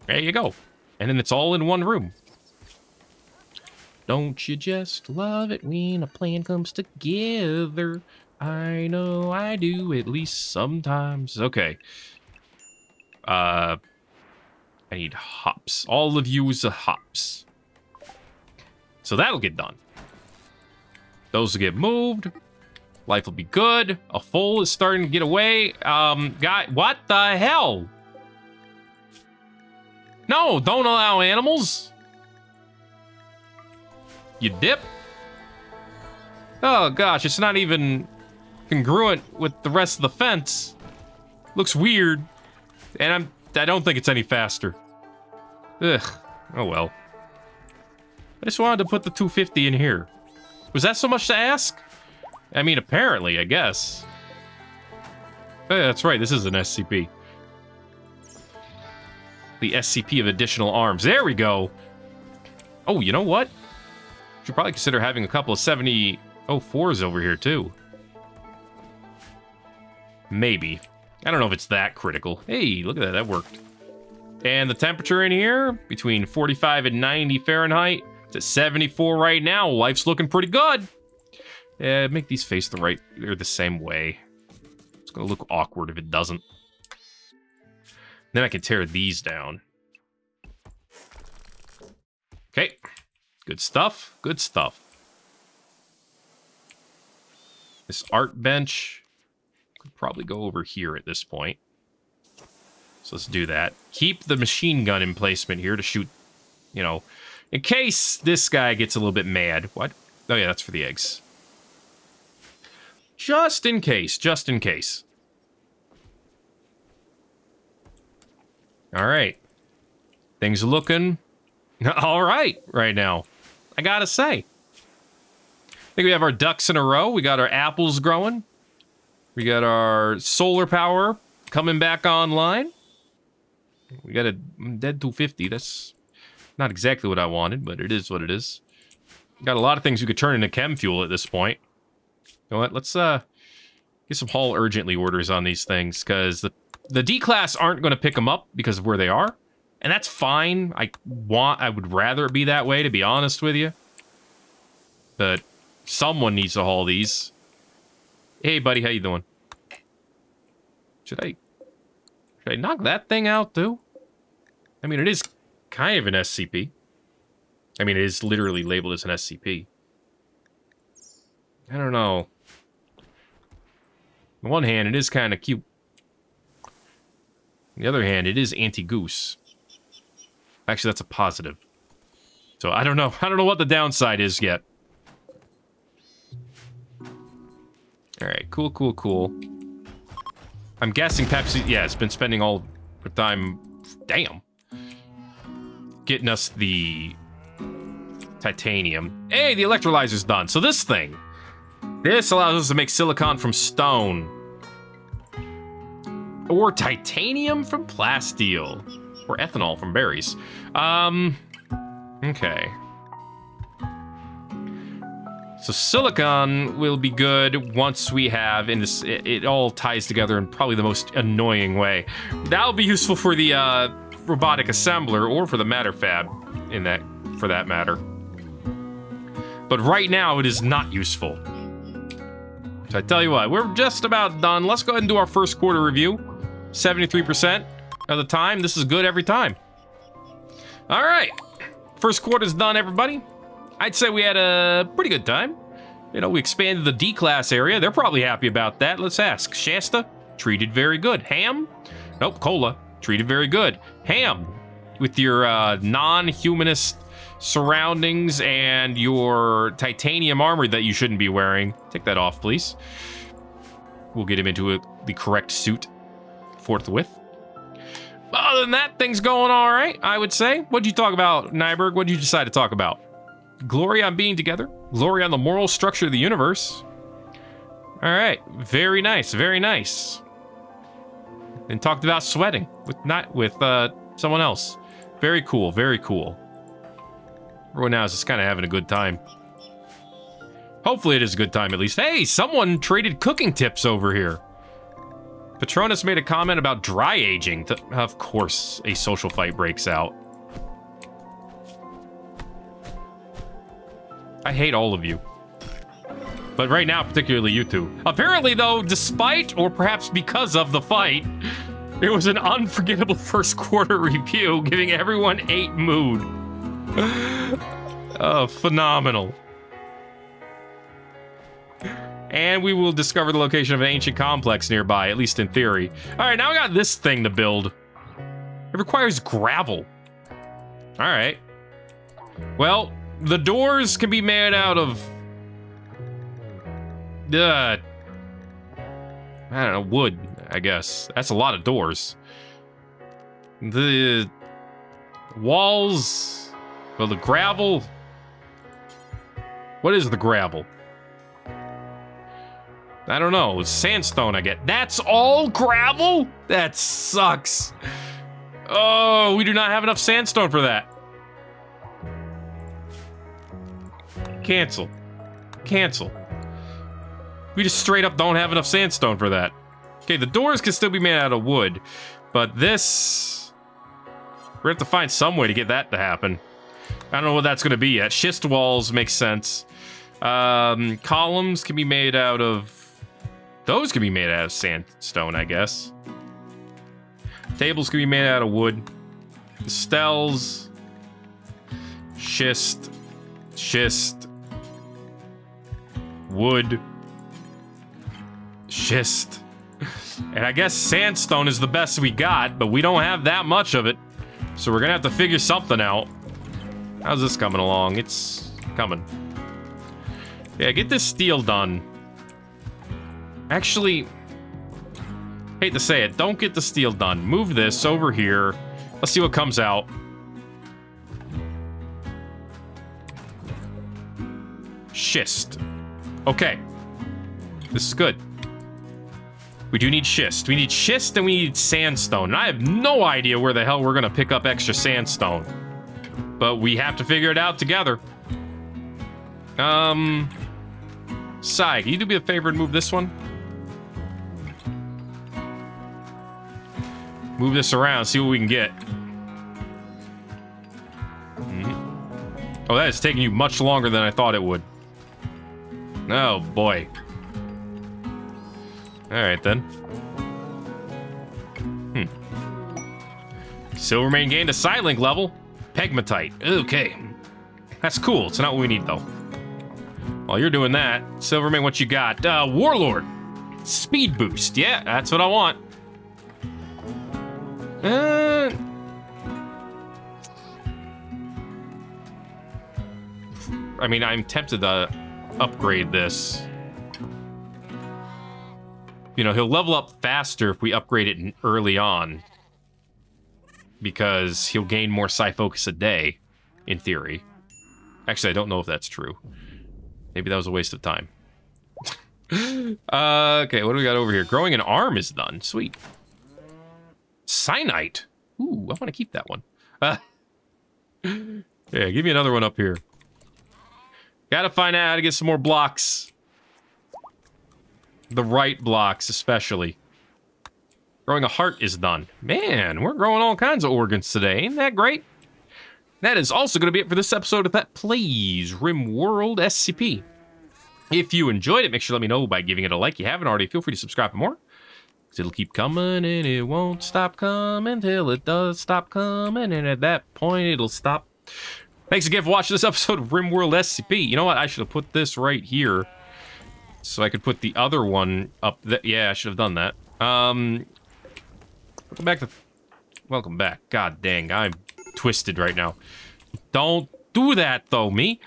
There you go. And then it's all in one room. Don't you just love it when a plan comes together? I know I do, at least sometimes. Okay. Uh, I need hops. All of you is a hops. So that'll get done. Those will get moved. Life will be good. A foal is starting to get away. Um, guy, what the hell? No, don't allow animals. You dip? Oh gosh, it's not even congruent with the rest of the fence. Looks weird. And I'm I don't think it's any faster. Ugh. Oh well. I just wanted to put the 250 in here. Was that so much to ask? I mean, apparently, I guess. Yeah, that's right, this is an SCP. The SCP of additional arms. There we go! Oh, you know what? Should probably consider having a couple of 7004s over here, too. Maybe. I don't know if it's that critical. Hey, look at that, that worked. And the temperature in here, between 45 and 90 Fahrenheit. At 74 right now. Life's looking pretty good. Yeah, make these face the right, they're the same way. It's gonna look awkward if it doesn't. Then I can tear these down. Okay. Good stuff. Good stuff. This art bench could probably go over here at this point. So let's do that. Keep the machine gun in placement here to shoot, you know, in case this guy gets a little bit mad. What? Oh yeah, that's for the eggs. Just in case, just in case. All right. Things are looking <laughs> all right right now. I gotta say. I think we have our ducks in a row. We got our apples growing. We got our solar power coming back online. We got a dead 250. That's not exactly what I wanted, but it is what it is. Got a lot of things we could turn into chem fuel at this point. You know what? Let's uh get some haul urgently orders on these things because the the D class aren't going to pick them up because of where they are, and that's fine. I want I would rather it be that way to be honest with you. But someone needs to haul these. Hey, buddy, how you doing? Should I should I knock that thing out too? I mean, it is kind of an SCP. I mean, it is literally labeled as an SCP. I don't know. On one hand, it is kind of cute. On the other hand, it is anti-goose. Actually, that's a positive. So I don't know. <laughs> I don't know what the downside is yet. All right, cool, cool, cool. I'm guessing Pepsi, yeah, it's been spending all the time, damn, getting us the titanium. Hey, the electrolyzer's done. So this thing, this allows us to make silicon from stone. Or titanium from plasteel. Or ethanol from berries. Um, okay. So silicon will be good once we have, and this it, it, all ties together in probably the most annoying way. That'll be useful for the uh, robotic assembler or for the matter fab, in that for that matter. But right now it is not useful. So I tell you what, we're just about done. Let's go ahead and do our first quarter review. 73% of the time. This is good every time. All right. First quarter's done, everybody. I'd say we had a pretty good time. You know, we expanded the D-class area. They're probably happy about that. Let's ask. Shasta, treated very good. Ham? Nope, Cola, treated very good. Ham, with your uh, non-humanist surroundings and your titanium armor that you shouldn't be wearing. Take that off, please. We'll get him into a, the correct suit forthwith. Other than that, things going all right, I would say. What'd you talk about, Nyberg? What'd you decide to talk about? Glory on being together. Glory on the moral structure of the universe. All right, very nice, very nice. And talked about sweating with not with uh, someone else. Very cool, very cool. Everyone now is just kind of having a good time. Hopefully it is a good time at least. Hey, someone traded cooking tips over here. Patronus made a comment about dry aging. Of course, a social fight breaks out. I hate all of you. But right now, particularly you two. Apparently, though, despite or perhaps because of the fight, it was an unforgettable <laughs> first quarter review, giving everyone eight mood. oh, phenomenal. And we will discover the location of an ancient complex nearby, at least in theory. All right, now we got this thing to build. It requires gravel. All right. Well, the doors can be made out of... Uh, I don't know, wood, I guess. That's a lot of doors. The walls... Well, the gravel... What is the gravel? I don't know. Sandstone, I get. That's all gravel? That sucks. Oh, we do not have enough sandstone for that. Cancel. Cancel. We just straight up don't have enough sandstone for that. Okay, the doors can still be made out of wood, but this... We're gonna have to find some way to get that to happen. I don't know what that's gonna be yet. Schist walls makes sense. Um, columns can be made out of those can be made out of sandstone, I guess. Tables can be made out of wood. Stels, schist, schist, wood, schist. And I guess sandstone is the best we got, but we don't have that much of it. So we're gonna have to figure something out. How's this coming along? It's coming. Yeah, get this steel done. Actually, hate to say it, don't get the steel done. Move this over here. Let's see what comes out. Schist. Okay. This is good. We do need schist. We need schist and we need sandstone. And I have no idea where the hell we're going to pick up extra sandstone. But we have to figure it out together. Um... Sai, can you do me a favor and move this one? Move this around, see what we can get. Mm -hmm. Oh, that is taking you much longer than I thought it would. Oh, boy. Alright, then. Hmm. Silvermane gained a Psylink level. Pegmatite. Okay. That's cool. It's not what we need, though. While you're doing that, Silvermane, what you got? Uh, Warlord. Speed boost. Yeah, that's what I want. Uh, I mean, I'm tempted to upgrade this. You know, he'll level up faster if we upgrade it early on. Because he'll gain more psyfocus a day, in theory. Actually, I don't know if that's true. Maybe that was a waste of time. <laughs> uh, okay, what do we got over here? Growing an arm is done. Sweet. Kyanite. Ooh, I want to keep that one. Uh, <laughs> yeah, give me another one up here. Gotta find out how to get some more blocks. The right blocks, especially. Growing a heart is done. Man, we're growing all kinds of organs today. Ain't that great? Thet is also going to be it for this episode of That Plays RimWorld SCP. If you enjoyed it, make sure to let me know by giving it a like. If you haven't already, feel free to subscribe for more. Because it'll keep coming and it won't stop coming till it does stop coming. And at that point, it'll stop. Thanks again for watching this episode of RimWorld SCP. You know what? I should have put this right here. So I could put the other one up. Th yeah, I should have done that. Um, welcome back to... Welcome back. God dang, I'm twisted right now. Don't do that, though, me.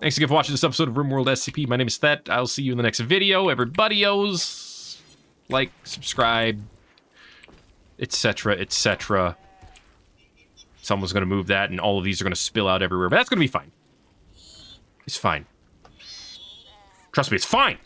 Thanks again for watching this episode of RimWorld SCP. My name is Thet. I'll see you in the next video. Everybody owes like, subscribe, etc., etc. Someone's going to move that, and all of these are going to spill out everywhere. But that's going to be fine. It's fine. Trust me, it's fine.